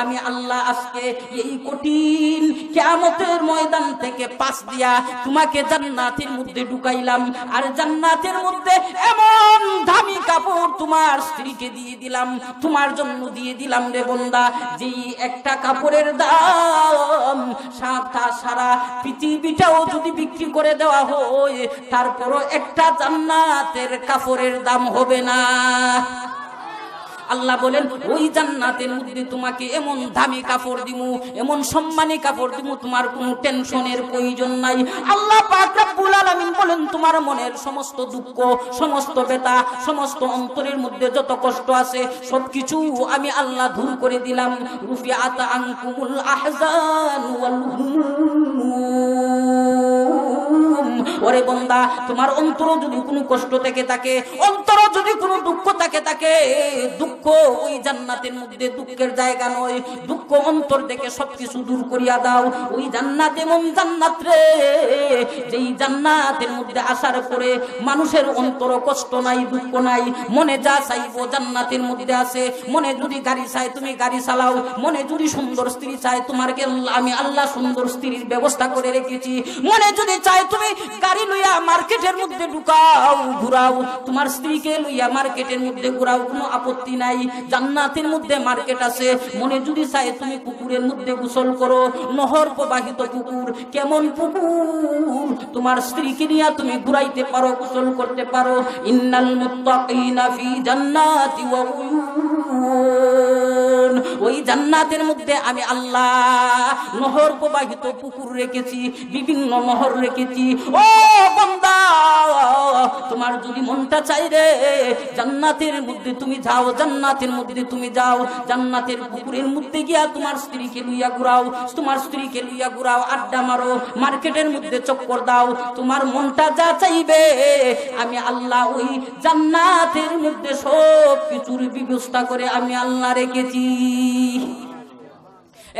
আমি আল্লাহ আজকে এই কঠিন কেয়ামতের ময়দান থেকে পাশ দিয়া তোমাকে জান্নাতের মধ্যে ঢুকাইলাম। আর জান্নাতের মধ্যে এমন দামি কাপড় তোমার স্ত্রীকে দিয়ে দিলাম, তোমার জন্য দিয়ে দিলাম রে বন্দা। যেই একটা কাপড়ের দাম সাতটা সারা পৃথিবীটাও যদি বিক্রি করে দেওয়া হয়, তারপরও একটা জান্নাতের কাপড়ের দাম হবে না। আল্লাহ বলেন, ওই জান্নাতের মধ্যে তোমাকে এমন দামি কাপড় দিমু, এমন সম্মানী কাপড় দিমু, তোমার কোনো টেনশনের প্রয়োজন নাই। আল্লাহ পাক রব্বুল আলামিন বলেন, তোমার মনের সমস্ত দুঃখ, সমস্ত ব্যথা, সমস্ত অন্তরের মধ্যে যত কষ্ট আছে, সবকিছু আমি আল্লাহ দূর করে দিলাম। রুফিআত আনকুমুল আহজান ওয়াল হুমুম ওরে বন্দা, তোমার অন্তর যদি কোনো কষ্ট থেকে থাকে, অন্তর যদি কোনো দুঃখ থাকে থাকে, দুঃখ ওই জান্নাতের মধ্যে দুঃখের জায়গা নয়। দুঃখ অন্তর থেকে সবকিছু দূর করিয়া দাও। ওই জান্নাত এমন জান্নাত রে। যেই জান্নাতের মধ্যে আসার পরে মানুষের অন্তর কষ্ট নাই, দুঃখ নাই, মনে যা চাইব জান্নাতের মধ্যে আছে। মনে যদি গাড়ি চাই তুমি গাড়ি চালাও। মনে যদি সুন্দর স্ত্রী চাই তোমার আমি আল্লাহ সুন্দর স্ত্রীর ব্যবস্থা করে রেখেছি। মনে যদি চাই তুমি গাড়ি লইয়া মার্কেটের মধ্যে ঢুকাও, ঘুরাও। তোমার স্ত্রীকে লইয়া মার্কেটের মধ্যে ঘুরাও, কোনো আপত্তি নাই। জান্নাতের মধ্যে মার্কেট আছে। মনে যদি চাই তুমি পুকুরের মধ্যে গোসল করো। নহর প্রবাহিত পুকুর, কেমন পুকুর? তোমার স্ত্রীকে নিয়ে তুমি ঘুরাইতে পারো, গোসল করতে পারো। ইন্নাল মুত্তাকিনা ফি জান্নাতি ওয়া উয়ুন ওই জান্নাতের মধ্যে আমি আল্লাহ নহর প্রবাহিত পুকুর রেখেছি, বিভিন্ন নহর রেখেছি। ও বান্দা, তোমার যদি মনটা চাই রে, জান্নাতের মধ্যে তুমি যাও, জান্নাতের মধ্যে তুমি যাও, জান্নাতের পুকুরের মধ্যে গিয়া তোমার স্ত্রীকে লইয়া ঘুরাও, তোমার স্ত্রীকে লইয়া ঘুরাও, আড্ডা মারো, মার্কেটের মধ্যে চক্কর দাও, তোমার মনটা যা চাইবে, আমি আল্লাহ ওই জান্নাতের মধ্যে সব কিছুর ব্যবস্থা করে আমি আল্লাহ রেখেছি।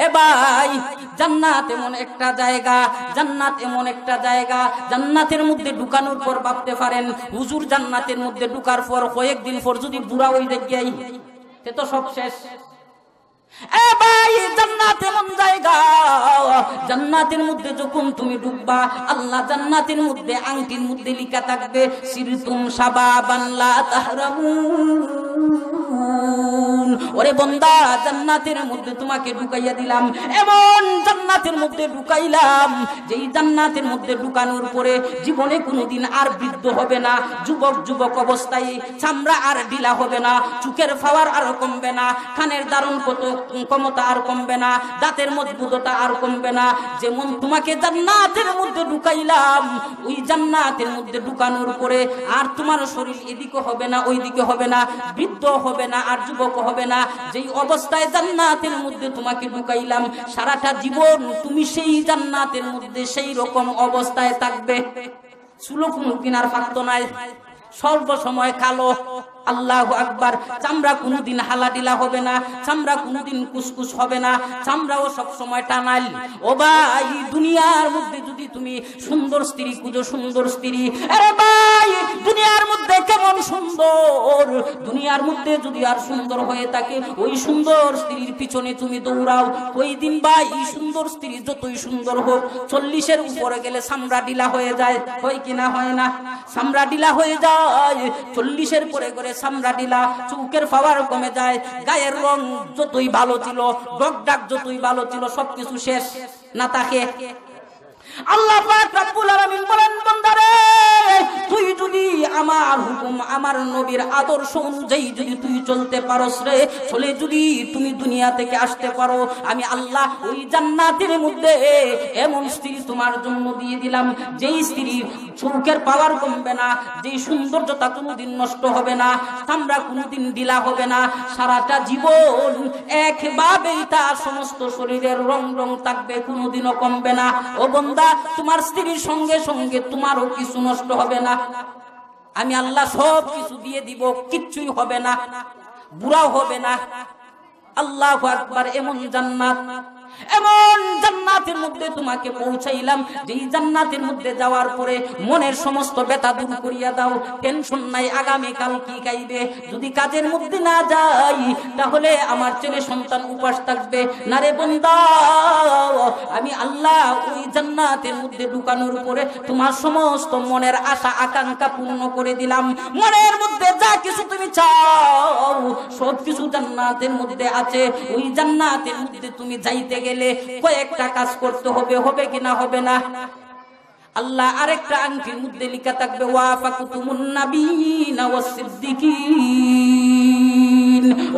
এ ভাই, জান্নাত এমন একটা জায়গা, জান্নাত এমন একটা জায়গা, জান্নাতের মধ্যে ঢুকানোর পর ভাবতে পারেন, হুজুর জান্নাতের মধ্যে ঢুকার পর কয়েকদিন পর যদি বুড়া ওই জায়গায় সে তো সব শেষ। এ জান্নাত এমন জায়গা, জান্নাতের মধ্যে যখন তুমি ডুববা আল্লাহ জান্নাতের মধ্যে আংটির মধ্যে লিখা থাকবে, সিরতুম সাবা লা তাহরামুন। ওরে বন্দা, জান্নাতের মধ্যে তোমাকে ঢুকাইয়া দিলাম। এমন জান্নাতের মধ্যে ঢুকাইলাম, যেই জান্নাতের মধ্যে ঢুকানোর পরে জীবনে কোনোদিন আর বৃদ্ধ হবে না, যুবক যুবক অবস্থায় চামড়া আর ঢিলা হবে না চুকের ফাওয়ার আর কমবে না, কানের দারুণ কত ক্ষমতা আর কমবে না, দাঁতের মজবুততা আর কমবে না। যেমন তোমাকে জান্নাতের মধ্যে ঢুকাইলাম, ওই জান্নাতের মধ্যে ঢুকানোর পরে আর তোমার শরীর এদিকে হবে না, ওইদিকে হবে না, বৃদ্ধ হবে না, আর যুবক হবে না, যেই অবস্থায় জান্নাতের মধ্যে তোমাকে ঢুকাইলাম, সারাটা জীবন তুমি সেই জান্নাতের মধ্যে সেই রকম অবস্থায় থাকবে। চুলো কোনো কিনার পাত্র নাই। সর্ব সময় কালো। আল্লাহ আকবার। চামড়া কোনোদিন হালাডিলা হবে না, চামড়া কোনোদিন কুসকুস হবে না, চামড়াও সব সময় টানাল ও ভাই, দুনিয়ার মধ্যে যদি তুমি সুন্দর স্ত্রী খুঁজো, সুন্দর স্ত্রী। আরে ভাই, দুনিয়ার মধ্যে কেমন সুন্দর? দুনিয়ার মধ্যে যদি আর সুন্দর হয়ে থাকে, ওই সুন্দর স্ত্রীর পিছনে তুমি দৌড়াও। ওই দিন ভাই সুন্দর স্ত্রী যতই সুন্দর হোক, চল্লিশের উপরে গেলে চামড়া ডিলা হয়ে যায়। হয় কিনা হয় না? চামড়া ডিলা হয়ে যায়, চল্লিশের পরে করে চামড়া ডিলা চুকের পাওয়ার কমে যায়, গায়ের রং যতই ভালো ছিল ডক ডাক যতই ভালো ছিল, সবকিছু শেষ। না তাকে আল্লাহ পাক রব্বুল আলামিন বলেন, বান্দারে, তুই যদি আমার হুকুম, আমার নবীর আদর্শ অনুযায়ী যদি তুই চলতে পারস রে, চলে যদি তুমি দুনিয়া থেকে আসতে পারো, আমি আল্লাহ ওই জান্নাতের মধ্যে এমন স্ত্রী তোমার জন্য দিয়ে দিলাম, যেই স্ত্রী চৌকের পাওয়ার কমবে না, যেই সৌন্দর্যতা কোনোদিন নষ্ট হবে না আমরা কোনোদিন ঢিলা হবে না, সারাটা জীবন একভাবেই তার সমস্ত শরীরের রং রং থাকবে, কোনোদিনও কমবে না। ও বন্দা তোমার স্ত্রীর সঙ্গে সঙ্গে তোমারও কিছু নষ্ট হবে না। আমি আল্লাহ সব কিছু দিয়ে দিব, কিচ্ছুই হবে না, বুড়াও হবে না। আল্লাহ আকবার, এমন জান্নাত। এমন জান্নাতের মধ্যে তোমাকে পৌঁছাইলাম, যেই জান্নাতের মধ্যে যাওয়ার পরে মনের সমস্ত ব্যথা দূর করিয়া দাও, টেনশন নাই, আগামী কাল কি গাইবে? যদি কাজের মধ্যে না যাই, তাহলে আমার ছেলে সন্তান উপাস থাকবে। না রে বন্দা, আমি আল্লাহ ওই জান্নাতের মধ্যে ঢুকানোর পরে তোমার সমস্ত মনের আশা, আকাঙ্ক্ষা পূর্ণ করে দিলাম। মনের মধ্যে যা কিছু তুমি চাও সব কিছু জান্নাতের মধ্যে আছে। ওই জান্নাতের মধ্যে তুমি যাইতে গেলে কয়েকটা কাজ করতে হবে হবে কিনা হবে না? আল্লাহ আরেকটা আংটির মধ্যে লিখা থাকবে, ওয়াফাকুতুমুন নাবিয়িনা ওয়াস সিদ্দিকিন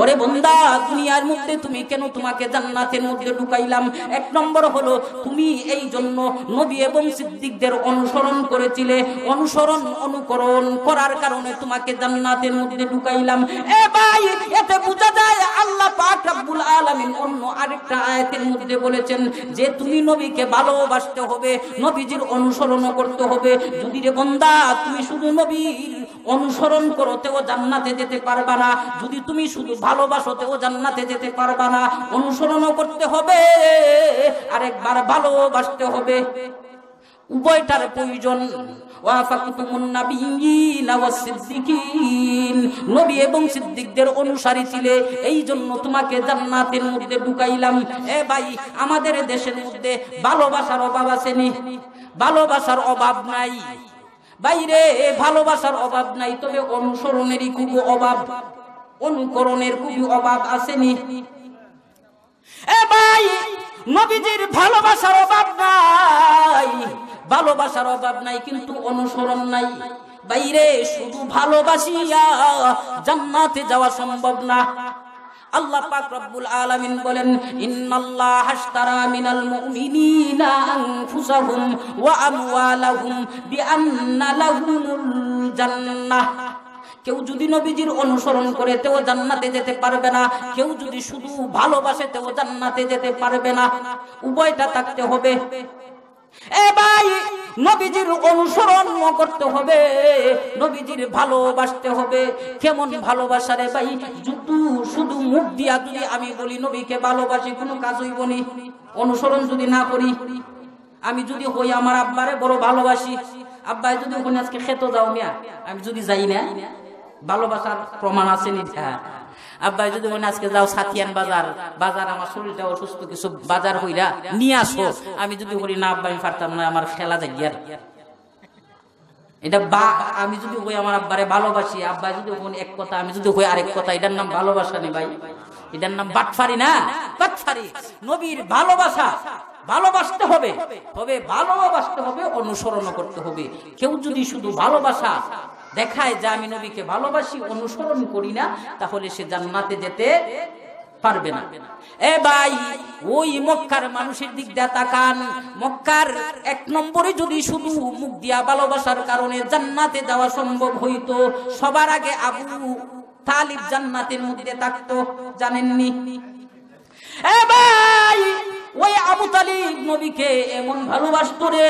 ওরে বন্দা, দুনিয়ার মধ্যে তুমি কেন তোমাকে জান্নাতের মধ্যে ঢুকাইলাম? এক নম্বর হলো, তুমি এই জন্য নবী এবং সিদ্দিকদের অনুসরণ করেছিলে। অনুসরণ, অনুকরণ করার কারণে তোমাকে জান্নাতের মধ্যে ঢুকাইলাম। এ ভাই, এতে বোঝা যায় আল্লাহ পাক রব্বুল আলামিন অন্য আরেকটা আয়াতের মধ্যে বলেছেন যে, তুমি নবীকে ভালোবাসতে হবে, নবীজির অনুসরণ করতে হবে। যদি রে বন্দা, তুমি শুধু নবীর অনুসরণ করতেও জান্নাতে যেতে পারবা না। যদি তুমি শুধু ভালোবাসতেও জান্নাতে যেতে পারবা না। অনুসরণও করতে হবে, আরেকবার ভালোবাসতে হবে। উভয়টার প্রয়োজন। এই জন্য তোমাকে ঢুকাইলাম। এ ভাই, আমাদের ভালোবাসার অভাব ভালোবাসার অভাব নাই। বাইরে ভালোবাসার অভাব নাই, তবে অনুসরণেরই খুব অভাব। অনুকরণের খুবই অভাব আসেনি। এ ভাই নবীজির ভালোবাসার অভাব নাই। ভালোবাসার অভাব নাই, কিন্তু অনুসরণ নাই। বাইরে শুধু ভালোবাসিয়া জান্নাতে যাওয়া সম্ভব না। আল্লাহ পাক রব্বুল আলামিন বলেন, ইন্নাল্লাহ হাশতারা মিনাল মুমিনিনা আনফুসাহুম ওয়া আমওয়ালাহুম বিআন্না লাহুমুল জান্নাহ। কেউ যদি নবীজির অনুসরণ করে তেও জান্নাতে যেতে পারবে না। কেউ যদি শুধু ভালোবাসে তেও জান্নাতে যেতে পারবে না। উভয়টা থাকতে হবে। এ ভাই, নবীজির অনুসরণ করতে হবে। নবীজির ভালোবাসতে হবে। কেমন ভালোবাসা রে ভাই? শুধু শুধু মুখ দিয়া যদি আমি বলি, নবীকে ভালোবাসি, কোনো কাজ হইব নি অনুসরণ যদি না করি, আমি যদি হই আমার আব্বারে বড় ভালোবাসি, আব্বাই যদি আজকে খেতে যাও মিয়া, আমি যদি যাই না। ভালোবাসার প্রমাণ আছে হ্যাঁ। আব্বাই যদি মনে আজকে যাও সাথিয়ান বাজার বাজার আমার শরীরটা অসুস্থ, কিছু বাজার হইরা নিয়ে আসো। আমি যদি বলি না, আব্বা, আমি পারতাম না, আমার খেলা আর। এটা বা, আমি যদি হই আমার আব্বারে ভালোবাসি, আব্বা যদি হন এক কথা, আমি যদি হই আরেক কথা, এটার নাম ভালোবাসা নেই ভাই? এটার নাম বাটফারি না? বাটফারি। নবীর ভালোবাসা, ভালোবাসতে হবে। তবে ভালোবাসতে হবে অনুসরণ করতে হবে। কেউ যদি শুধু ভালোবাসা দেখায় যে আমি নবীকে ভালোবাসি, অনুসরণ করি না, তাহলে সে জান্নাতে যেতে পারবে না। এ ভাই, ওই মক্কার মানুষের দিক দিয়ে তাকান। মক্কার এক নম্বরে যদি শুধু মুখ দিয়া ভালোবাসার কারণে জান্নাতে যাওয়া সম্ভব হইতো, সবার আগে আবু তালিব জান্নাতের মধ্যে থাকতো, জানেননি? এ ভাই ওই আবু তালিব নবীকে এমন ভালোবাসত রে,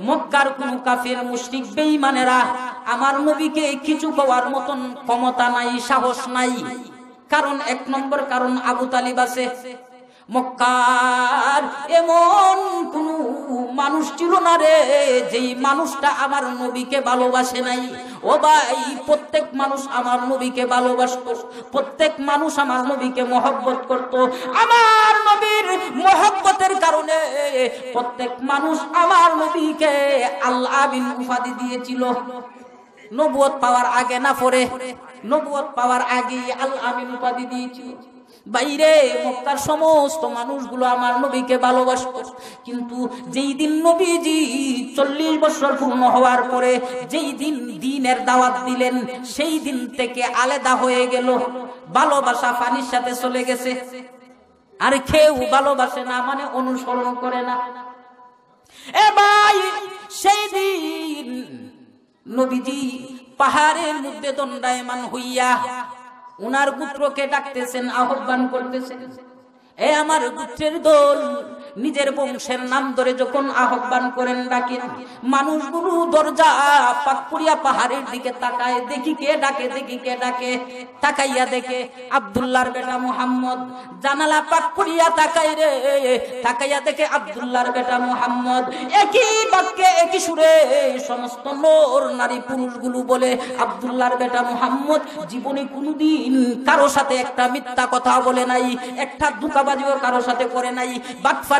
মক্কার কোন কাফের মুশরিক বেঈমানেরা আমার নবীকে কিছু পাওয়ার মতন ক্ষমতা নাই, সাহস নাই। কারণ, এক নম্বর কারণ আবু তালিব আছে। মক্কার এমন কোন মানুষ ছিল না রে, যেই মানুষটা আমার নবীকে ভালোবাসে নাই। ও ভাই, প্রত্যেক মানুষ আমার নবীকে ভালোবাসতো, প্রত্যেক মানুষ আমার নবীকে মহব্বত করত। আমার নবীর মহব্বতের কারণে প্রত্যেক মানুষ আমার নবীকে আল্লাহ আমিন উপাধি দিয়েছিল। নবুয়ত পাওয়ার আগে না পরে নবুয়ত পাওয়ার আগে আল্লাহ আমিন উপাধি দিয়েছিল। বাইরে মক্কার সমস্ত মানুষগুলো আমার নবীকে ভালোবাসত। কিন্তু যেই দিন নবীজি চল্লিশ বছর পূর্ণ হওয়ার পরে যেই দিন দিনের দাওয়াত দিলেন, সেই দিন থেকে আলাদা হয়ে গেল। ভালোবাসা পানির সাথে চলে গেছে। আর কেউ ভালোবাসে না মানে অনুসরণ করে না। এ ভাই, সেই দিন নবীজি পাহাড়ের মধ্যে দণ্ডায়মান হইয়া উনার পুত্রকে ডাকতেছেন আহ্বান করতেছেন। এ আমার পুত্রের দল নিজের বংশের নাম ধরে যখন আহ্বান করেন ডাকেন, মানুষগুলো দরজা পাকপুরিয়া পাহাড়ের দিকে তাকায়, দেখি কে ডাকে, দেখি কে ডাকে, তাকাইয়া দেখে আব্দুল্লাহর বেটা মোহাম্মদ। জানালা পাকপুরিয়া তাকাই রে, তাকাইয়া দেখে আব্দুল্লাহর বেটা মোহাম্মদ। একই বাক্যে, একই সুরে সমস্ত নর নারী পুরুষগুলো বলে, আব্দুল্লাহর বেটা মোহাম্মদ, জীবনে কোনোদিন কারও সাথে একটা মিথ্যা কথা বলে নাই, একটা দুকাবাজিও কারও সাথে করে নাই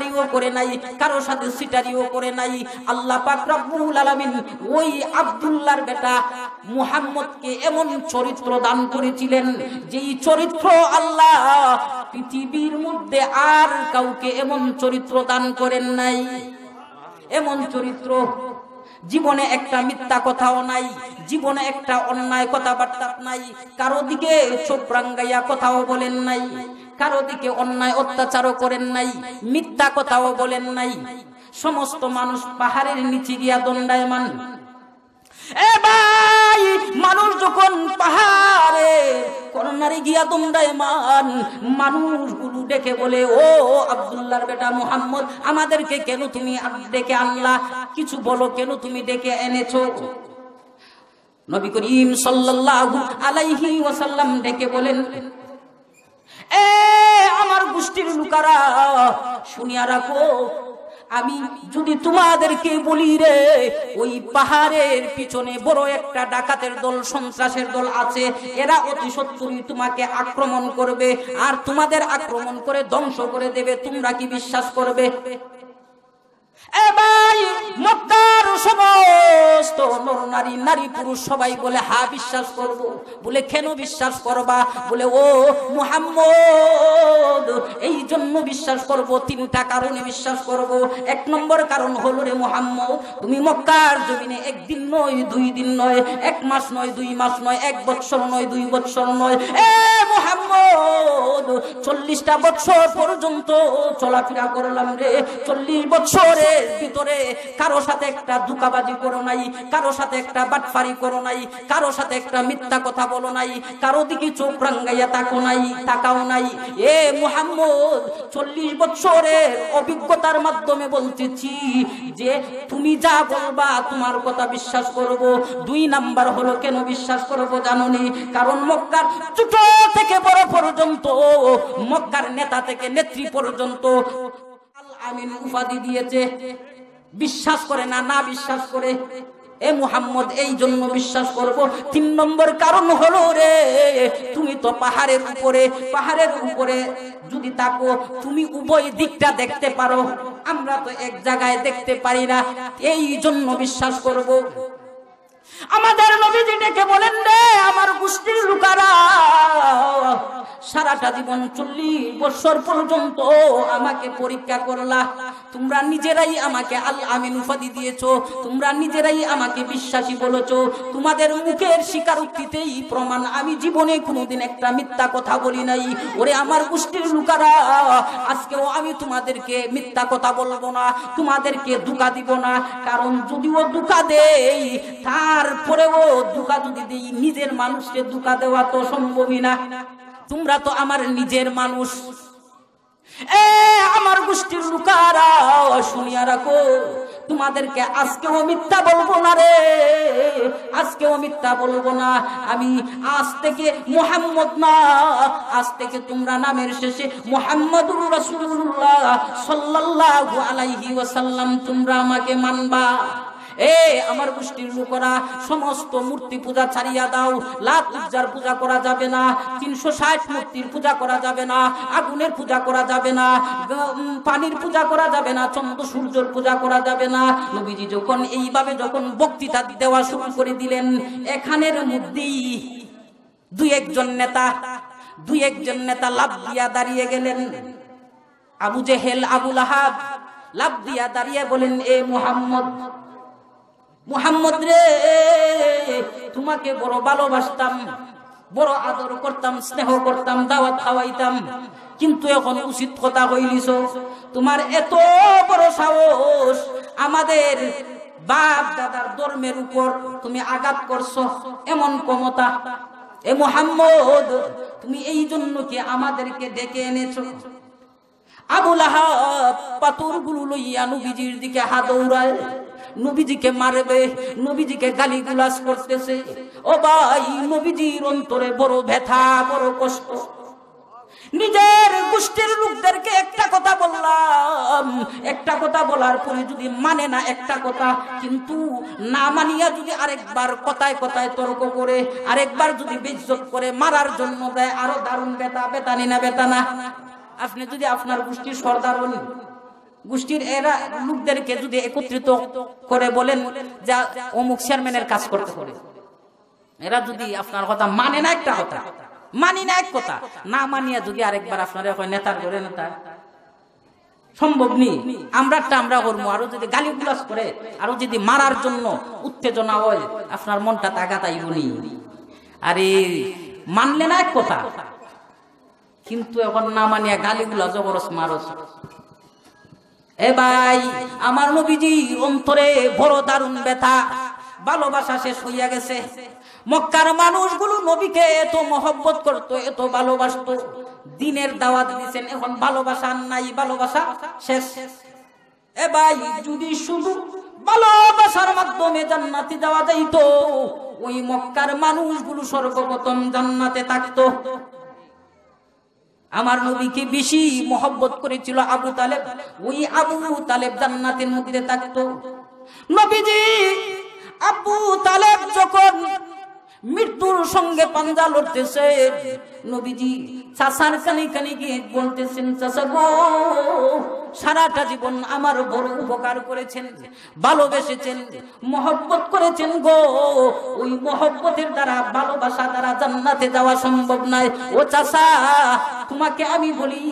বাটফারিও করে নাই, কারও সাথে সিটারিও করে নাই। আল্লাহ পাক রব্বুল আলামিন ওই আব্দুল্লাহর বেটা মুহাম্মদকে এমন চরিত্র দান করেছিলেন, যেই চরিত্র আল্লাহ পৃথিবীর মধ্যে আর কাউকে এমন চরিত্র দান করেন নাই। এমন চরিত্র, জীবনে একটা মিথ্যা কথাও নাই, জীবনে একটা অন্যায় কথাবার্তা নাই, কারও দিকে চোখ রাঙ্গাইয়া কথাও বলেন নাই। কারও দিকে অন্যায় অত্যাচারও করেন নাই, মিথ্যা কথাও বলেন নাই। সমস্ত মানুষ পাহাড়ের নিচে গিয়া দণ্ডায়মান। মানুষ যখন পাহাড়ে করোনারে গিয়া দণ্ডায়মান, মানুষগুলো ডেকে বলে, ও বেটা আমাদেরকে কেন তুমি ডেকে আনলা? কিছু বলো, কেন তুমি ডেকে এনেছো? নবী করিম সাল্লাল্লাহু আলাইহি ওয়াসাল্লাম ডেকে বলেন আমার গোষ্ঠীর লোকারা, শুনিয়া রাখো, আমি যদি তোমাদেরকে বলি রে, ওই পাহাড়ের পিছনে বড় একটা ডাকাতের দল, সন্ত্রাসের দল আছে, এরা অতি সত্তরই তোমাকে আক্রমণ করবে, আর তোমাদের আক্রমণ করে ধ্বংস করে দেবে, তোমরা কি বিশ্বাস করবে? সবাই হা, বিশ্বাস করব। বলে, কেন বিশ্বাস এই জন্য বিশ্বাস কারণে বিশ্বাস করব। এক নম্বর কারণ হলো রে মুহাম্মদ, তুমি মক্কার জমিনে একদিন নয়, দুই দিন নয়, এক মাস নয়, দুই মাস নয়, এক বছর নয়, দুই বছর নয়। এ মুহাম্মদ, চল্লিশটা বছর পর্যন্ত চলাফেরা করলাম রে। চল্লিশ বছরের ভিতরে কারও সাথে একটা দুকাবাজি করো নাই, কারও সাথে একটা বাটফারি করো নাই, কারও সাথে একটা মিথ্যা কথা বলো নাই, কারও দিকে চোখ রাঙ্গাইয়া তাকো নাই, তাকাও নাই। এ মুহাম্মদ, চল্লিশ বছরের অভিজ্ঞতার মাধ্যমে বলতেছি যে তুমি যা বলবা, তোমার কথা বিশ্বাস করব। দুই নাম্বার হলো কেন বিশ্বাস করব জাননি? কারণ মক্কার ছোট থেকে বড় পর্যন্ত, মক্কার নেতা থেকে নেত্রী পর্যন্ত আমিন উপাধি দিয়েছে। বিশ্বাস করে না না বিশ্বাস করে। এ মুহাম্মদ, এই জন্য বিশ্বাস করব। তিন নম্বর কারণ হলো রে, তুমি তো পাহাড়ের উপরে পাহাড়ের উপরে যদি তাকো তুমি উভয় দিকটা দেখতে পারো। আমরা তো এক জায়গায় দেখতে পারি না। এই জন্য বিশ্বাস করব। আমাদের নবীজি ডেকে বলেন রে, আমার গোষ্ঠীর লোকারা, সারাটা জীবন চল্লিশ বছর পর্যন্ত আমাকে পরীক্ষা করলা। তোমরা নিজেরাই আমাকে আল আমিন উপাধি দিয়েছ, তোমরা নিজেরাই আমাকে বিশ্বাসী বলেছ। তোমাদের মুখের স্বীকারোক্তিতেই প্রমাণ। আমি জীবনে কোনোদিন একটা মিথ্যা কথা বলি নাই। ওরে আমার গোষ্ঠীর লোকারা, আজকেও আমি তোমাদেরকে মিথ্যা কথা বলব না, তোমাদেরকে দুকা দিব না। কারণ যদিও দুকা দেই, তারপরেও দুকা যদি দিই, নিজের মানুষকে দুকা দেওয়া তো সম্ভবই না। তোমরা তো আমার নিজের মানুষ। এ, আমার গোষ্ঠীর লোকারা, শুনিয়া রাখো, তোমাদেরকে আজকেও মিথ্যা বলব না রে। আজকেও মিথ্যা বলব না। আমি আজ থেকে মোহাম্মদ না। আজ থেকে তোমরা নামের শেষে মোহাম্মদুর রাসূলুল্লাহ সাল্লাল্লাহু আলাইহি ওয়াসাল্লাম, তোমরা আমাকে মানবা। এ আমার গোষ্ঠীর লোকেরা, সমস্ত মূর্তি পূজা ছাড়িয়া দাও। লাত উজ্জার পূজা করা যাবে না, তিনশো ষাট মূর্তির পূজা করা যাবে না, আগুনের পূজা করা যাবে না পানির পূজা করা যাবে না, চন্দ্র সূর্যর পূজা করা যাবে না। নবীজি যখন এইভাবে যখন বক্তৃতা দেওয়া শুরু করে দিলেন, এখানের মধ্যেই দুই একজন নেতা, দুই একজন নেতা লাভ দিয়া দাঁড়িয়ে গেলেন। আবু জেহেল, আবুল আহাব লাভ দিয়া দাঁড়িয়ে বলেন, এ মুহাম্মদ মুহাম্মদ রে, তোমাকে বড় ভালোবাসতাম, বড় আদর করতাম, স্নেহ করতাম, দাওয়াত খাওয়াইতাম। কিন্তু এখন উচিত কথা কইলিছ, তোমার এত বড় সাহস আমাদের বাপ দাদার ধর্মের উপর তুমি আঘাত করছ, এমন ক্ষমতা। এ মোহাম্মদ, তুমি এই জন্য কি আমাদেরকে ডেকে এনেছো? আবুল আহাব পাথরগুলো লইয়া নবীজির দিকে হাত দৌড়ায়। নবীজিকে মারবে, নবীজিকে গালি গুলাস করতেছে। ও ভাই, নবীজির অন্তরে বড় ব্যথা, বড় কষ্ট। নিজের গোষ্ঠীর লোকদেরকে একটা কথা বললাম, একটা কথা বলার পরে যদি মানে না একটা কথা, কিন্তু না মানিয়া যদি আরেকবার কথায় কথায় তর্ক করে, আরেকবার যদি বেজ্জত করে, মারার জন্য দেয়, আরও দারুণ বেতা বেতানি না বেতানা আপনি যদি আপনার গোষ্ঠীর সর্দার হন গোষ্ঠীর এরা লোকদেরকে যদি একত্রিত করে বলেন যা অমুক চেয়ারম্যানের কাজ করতে করে এরা যদি আপনার কথা মানে না একটা কথা, মানি না এক কথা, না মানিয়া যদি আরেকবার আপনার হয় নেতার করে নেতা, সম্ভব নেই আমরা একটা আমরা করব, আরও যদি গালি গুলাস করে, আরও যদি মারার জন্য উত্তেজনা হয়, আপনার মনটা তাগা তাইব নি। আরে, মানলে না এক কথা, কিন্তু এখন না মানিয়া গালি গালিগুলা জবরস মারস এ ভাই, আমার নবীজি অন্তরে বড় দারুণ ব্যথা। ভালোবাসা শেষ হইয়া গেছে। মক্কার মানুষগুলো নবীকে এত মহব্বত করত, এত ভালোবাসতো। দিনের দাওয়াত দিছেন, এখন ভালোবাসা নাই, ভালোবাসা শেষ। এ ভাই, যদি শুধু ভালোবাসার মাধ্যমে জান্নাতি যাওয়া যাইতো, ওই মক্কার মানুষগুলো সর্বপ্রথম জান্নাতে থাকতো। আমার নবীকে বেশি মহব্বত করেছিল আবু তালেব। ওই আবু তালেব জান্নাতের মধ্যে থাকতো। নবীজি আবু তালেব যখন মৃত্যুর সঙ্গে পাঞ্জা লড়তেছে। নবীজি চাষার কানে কানে গিয়ে বলতেছেন, চাষা গো, সারাটা জীবন আমার বড় উপকার করেছেন, ভালোবেসেছেন, মহব্বত করেছেন গো। ওই মহব্বতের দ্বারা ভালোবাসা দ্বারা জান্নাতে যাওয়া সম্ভব নয়। ও চাষা, তোমাকে আমি বলি,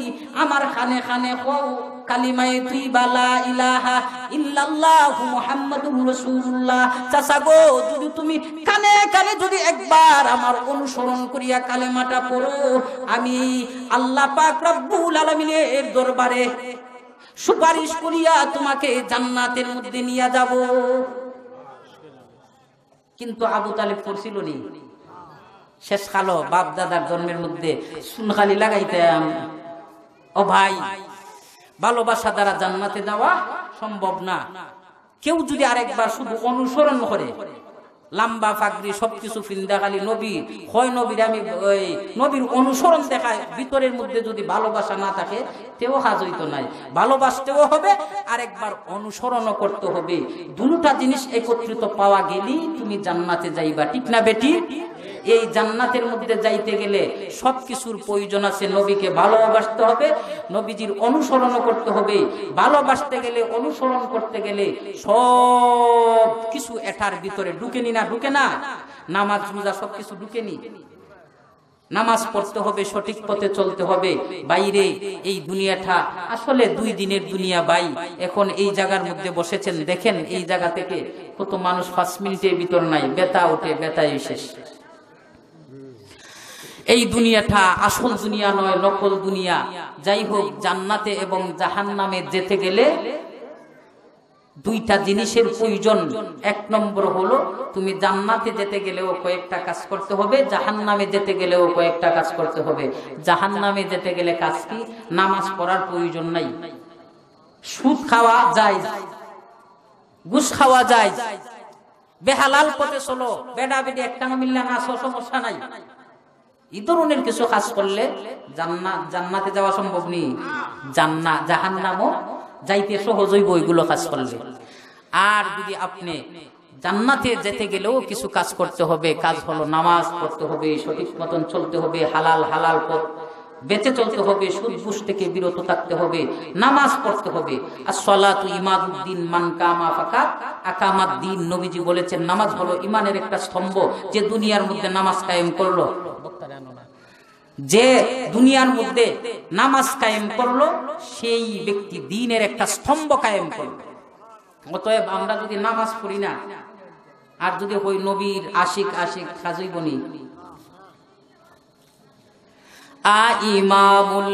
আমার খানে খানে হও কালিমায়ে তুই বালা ইলাহা ইল্লাল্লাহ মুহাম্মাদুর রাসূলুল্লাহ। চাচা গো, যদি তুমি কানে কানে যদি একবার আমার অনুসরণ করিয়া কালেমাটা পড়ো, আমি আল্লাহ পাক রব্বুল আলামিনের দরবারে সুপারিশ করিয়া তোমাকে জান্নাতের মধ্যে নিয়ে যাব। কিন্তু আবু তালেব করছিল নি? শেষ কালো বাপ দাদার জন্মের মধ্যে সুনখালি লাগাইতাম। ও ভাই ভালোবাসা দ্বারা জান্নাতে যাওয়া সম্ভব না। কেউ যদি আরেকবার শুধু অনুসরণ করে, লাম্বা ফাগরি সবকিছু ফিন্দা খালি নবী, হয় নবীর আমি, ওই নবীর অনুসরণ দেখায়, ভিতরের মধ্যে যদি ভালোবাসা না থাকে, তেও হাজ হইতো নাই। ভালোবাসতেও হবে, আরেকবার অনুসরণও করতে হবে। দুটা জিনিস একত্রিত পাওয়া গেলেই তুমি জান্নাতে যাইবা, ঠিক না বেটি? এই জান্নাতের মধ্যে যাইতে গেলে সব কিছুর প্রয়োজন আছে নবীকে ভালোবাসতে হবে, নবীজির অনুসরণ করতে হবে। ভালোবাসতে গেলে, অনুসরণ করতে গেলে সব কিছু এটার ভিতরে ঢুকেনি না ঢুকে না? নামাজ, রোজা সব কিছু ঢুকেনি নামাজ পড়তে হবে, সঠিক পথে চলতে হবে। বাইরে এই দুনিয়াটা আসলে দুই দিনের দুনিয়া বাই এখন এই জায়গার মধ্যে বসেছেন, দেখেন এই জায়গা থেকে কত মানুষ পাঁচ মিনিটের ভিতর নাই বেতা ওঠে বেতাই শেষ। এই দুনিয়াটা আসল দুনিয়া নয়, নকল দুনিয়া। যাই হোক, জান্নাতে এবং জাহান নামে যেতে গেলে দুইটা জিনিসের প্রয়োজন। এক নম্বর হলো, তুমি জান্নাতে যেতে গেলেও কয়েকটা কাজ করতে হবে জাহান নামে যেতে গেলেও কয়েকটা কাজ করতে হবে। জাহান নামে যেতে গেলে কাজ কি? নামাজ পড়ার প্রয়োজন নাই। সুদ খাওয়া যায় ঘুষ খাওয়া যায় বেহালাল পথে চলো। বেডা বেডি একটা মিললে না সমস্যা নাই। এই ধরনের কিছু কাজ করলে জান্নাত, জান্নাতে যাওয়া সম্ভব নেই। জান্না জাহান নামও যাইতে সহজ হইব ওইগুলো কাজ করলে। আর যদি আপনি জান্নাতে যেতে গেলেও কিছু কাজ করতে হবে, কাজ হলো নামাজ পড়তে হবে, সঠিক মতন চলতে হবে, হালাল হালাল পথ বেঁচে চলতে হবে সুদ ঘুষ থেকে বিরত থাকতে হবে, নামাজ পড়তে হবে। আর সলাতু ইমাদুদ্দিন মান কামা ফাকা আকামাদ দিন নবীজি বলেছেন, নামাজ হলো ইমানের একটা স্তম্ভ যে দুনিয়ার মধ্যে নামাজ কায়েম করল। যে দুনিয়ার মধ্যে নামাজ কায়েম করল, সেই ব্যক্তি দিনের একটা স্তম্ভ কায়েম করল। অতএব আমরা যদি নামাজ পড়ি না, আর যদি হই নবীর আশিক আশিক খাজইবনি আ ইমামুল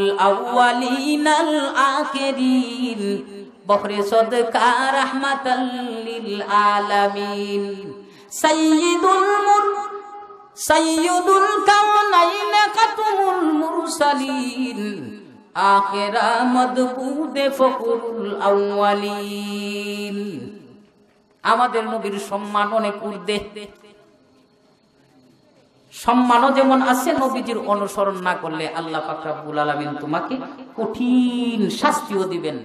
লিল আলামিন। সাইয়্যিদুল কাওনাইন কাতুমুল মুরসালিন। আখিরা মদবুদে ফখরুল আউয়ালিন। আমাদের নবীর সম্মান অনেক ঊর্ধ্বে। সম্মানও যেমন আছে, নবীজির অনুসরণ না করলে আল্লাহ পাক রাব্বুল আলামিন তোমাকে কঠিন শাস্তিও দিবেন।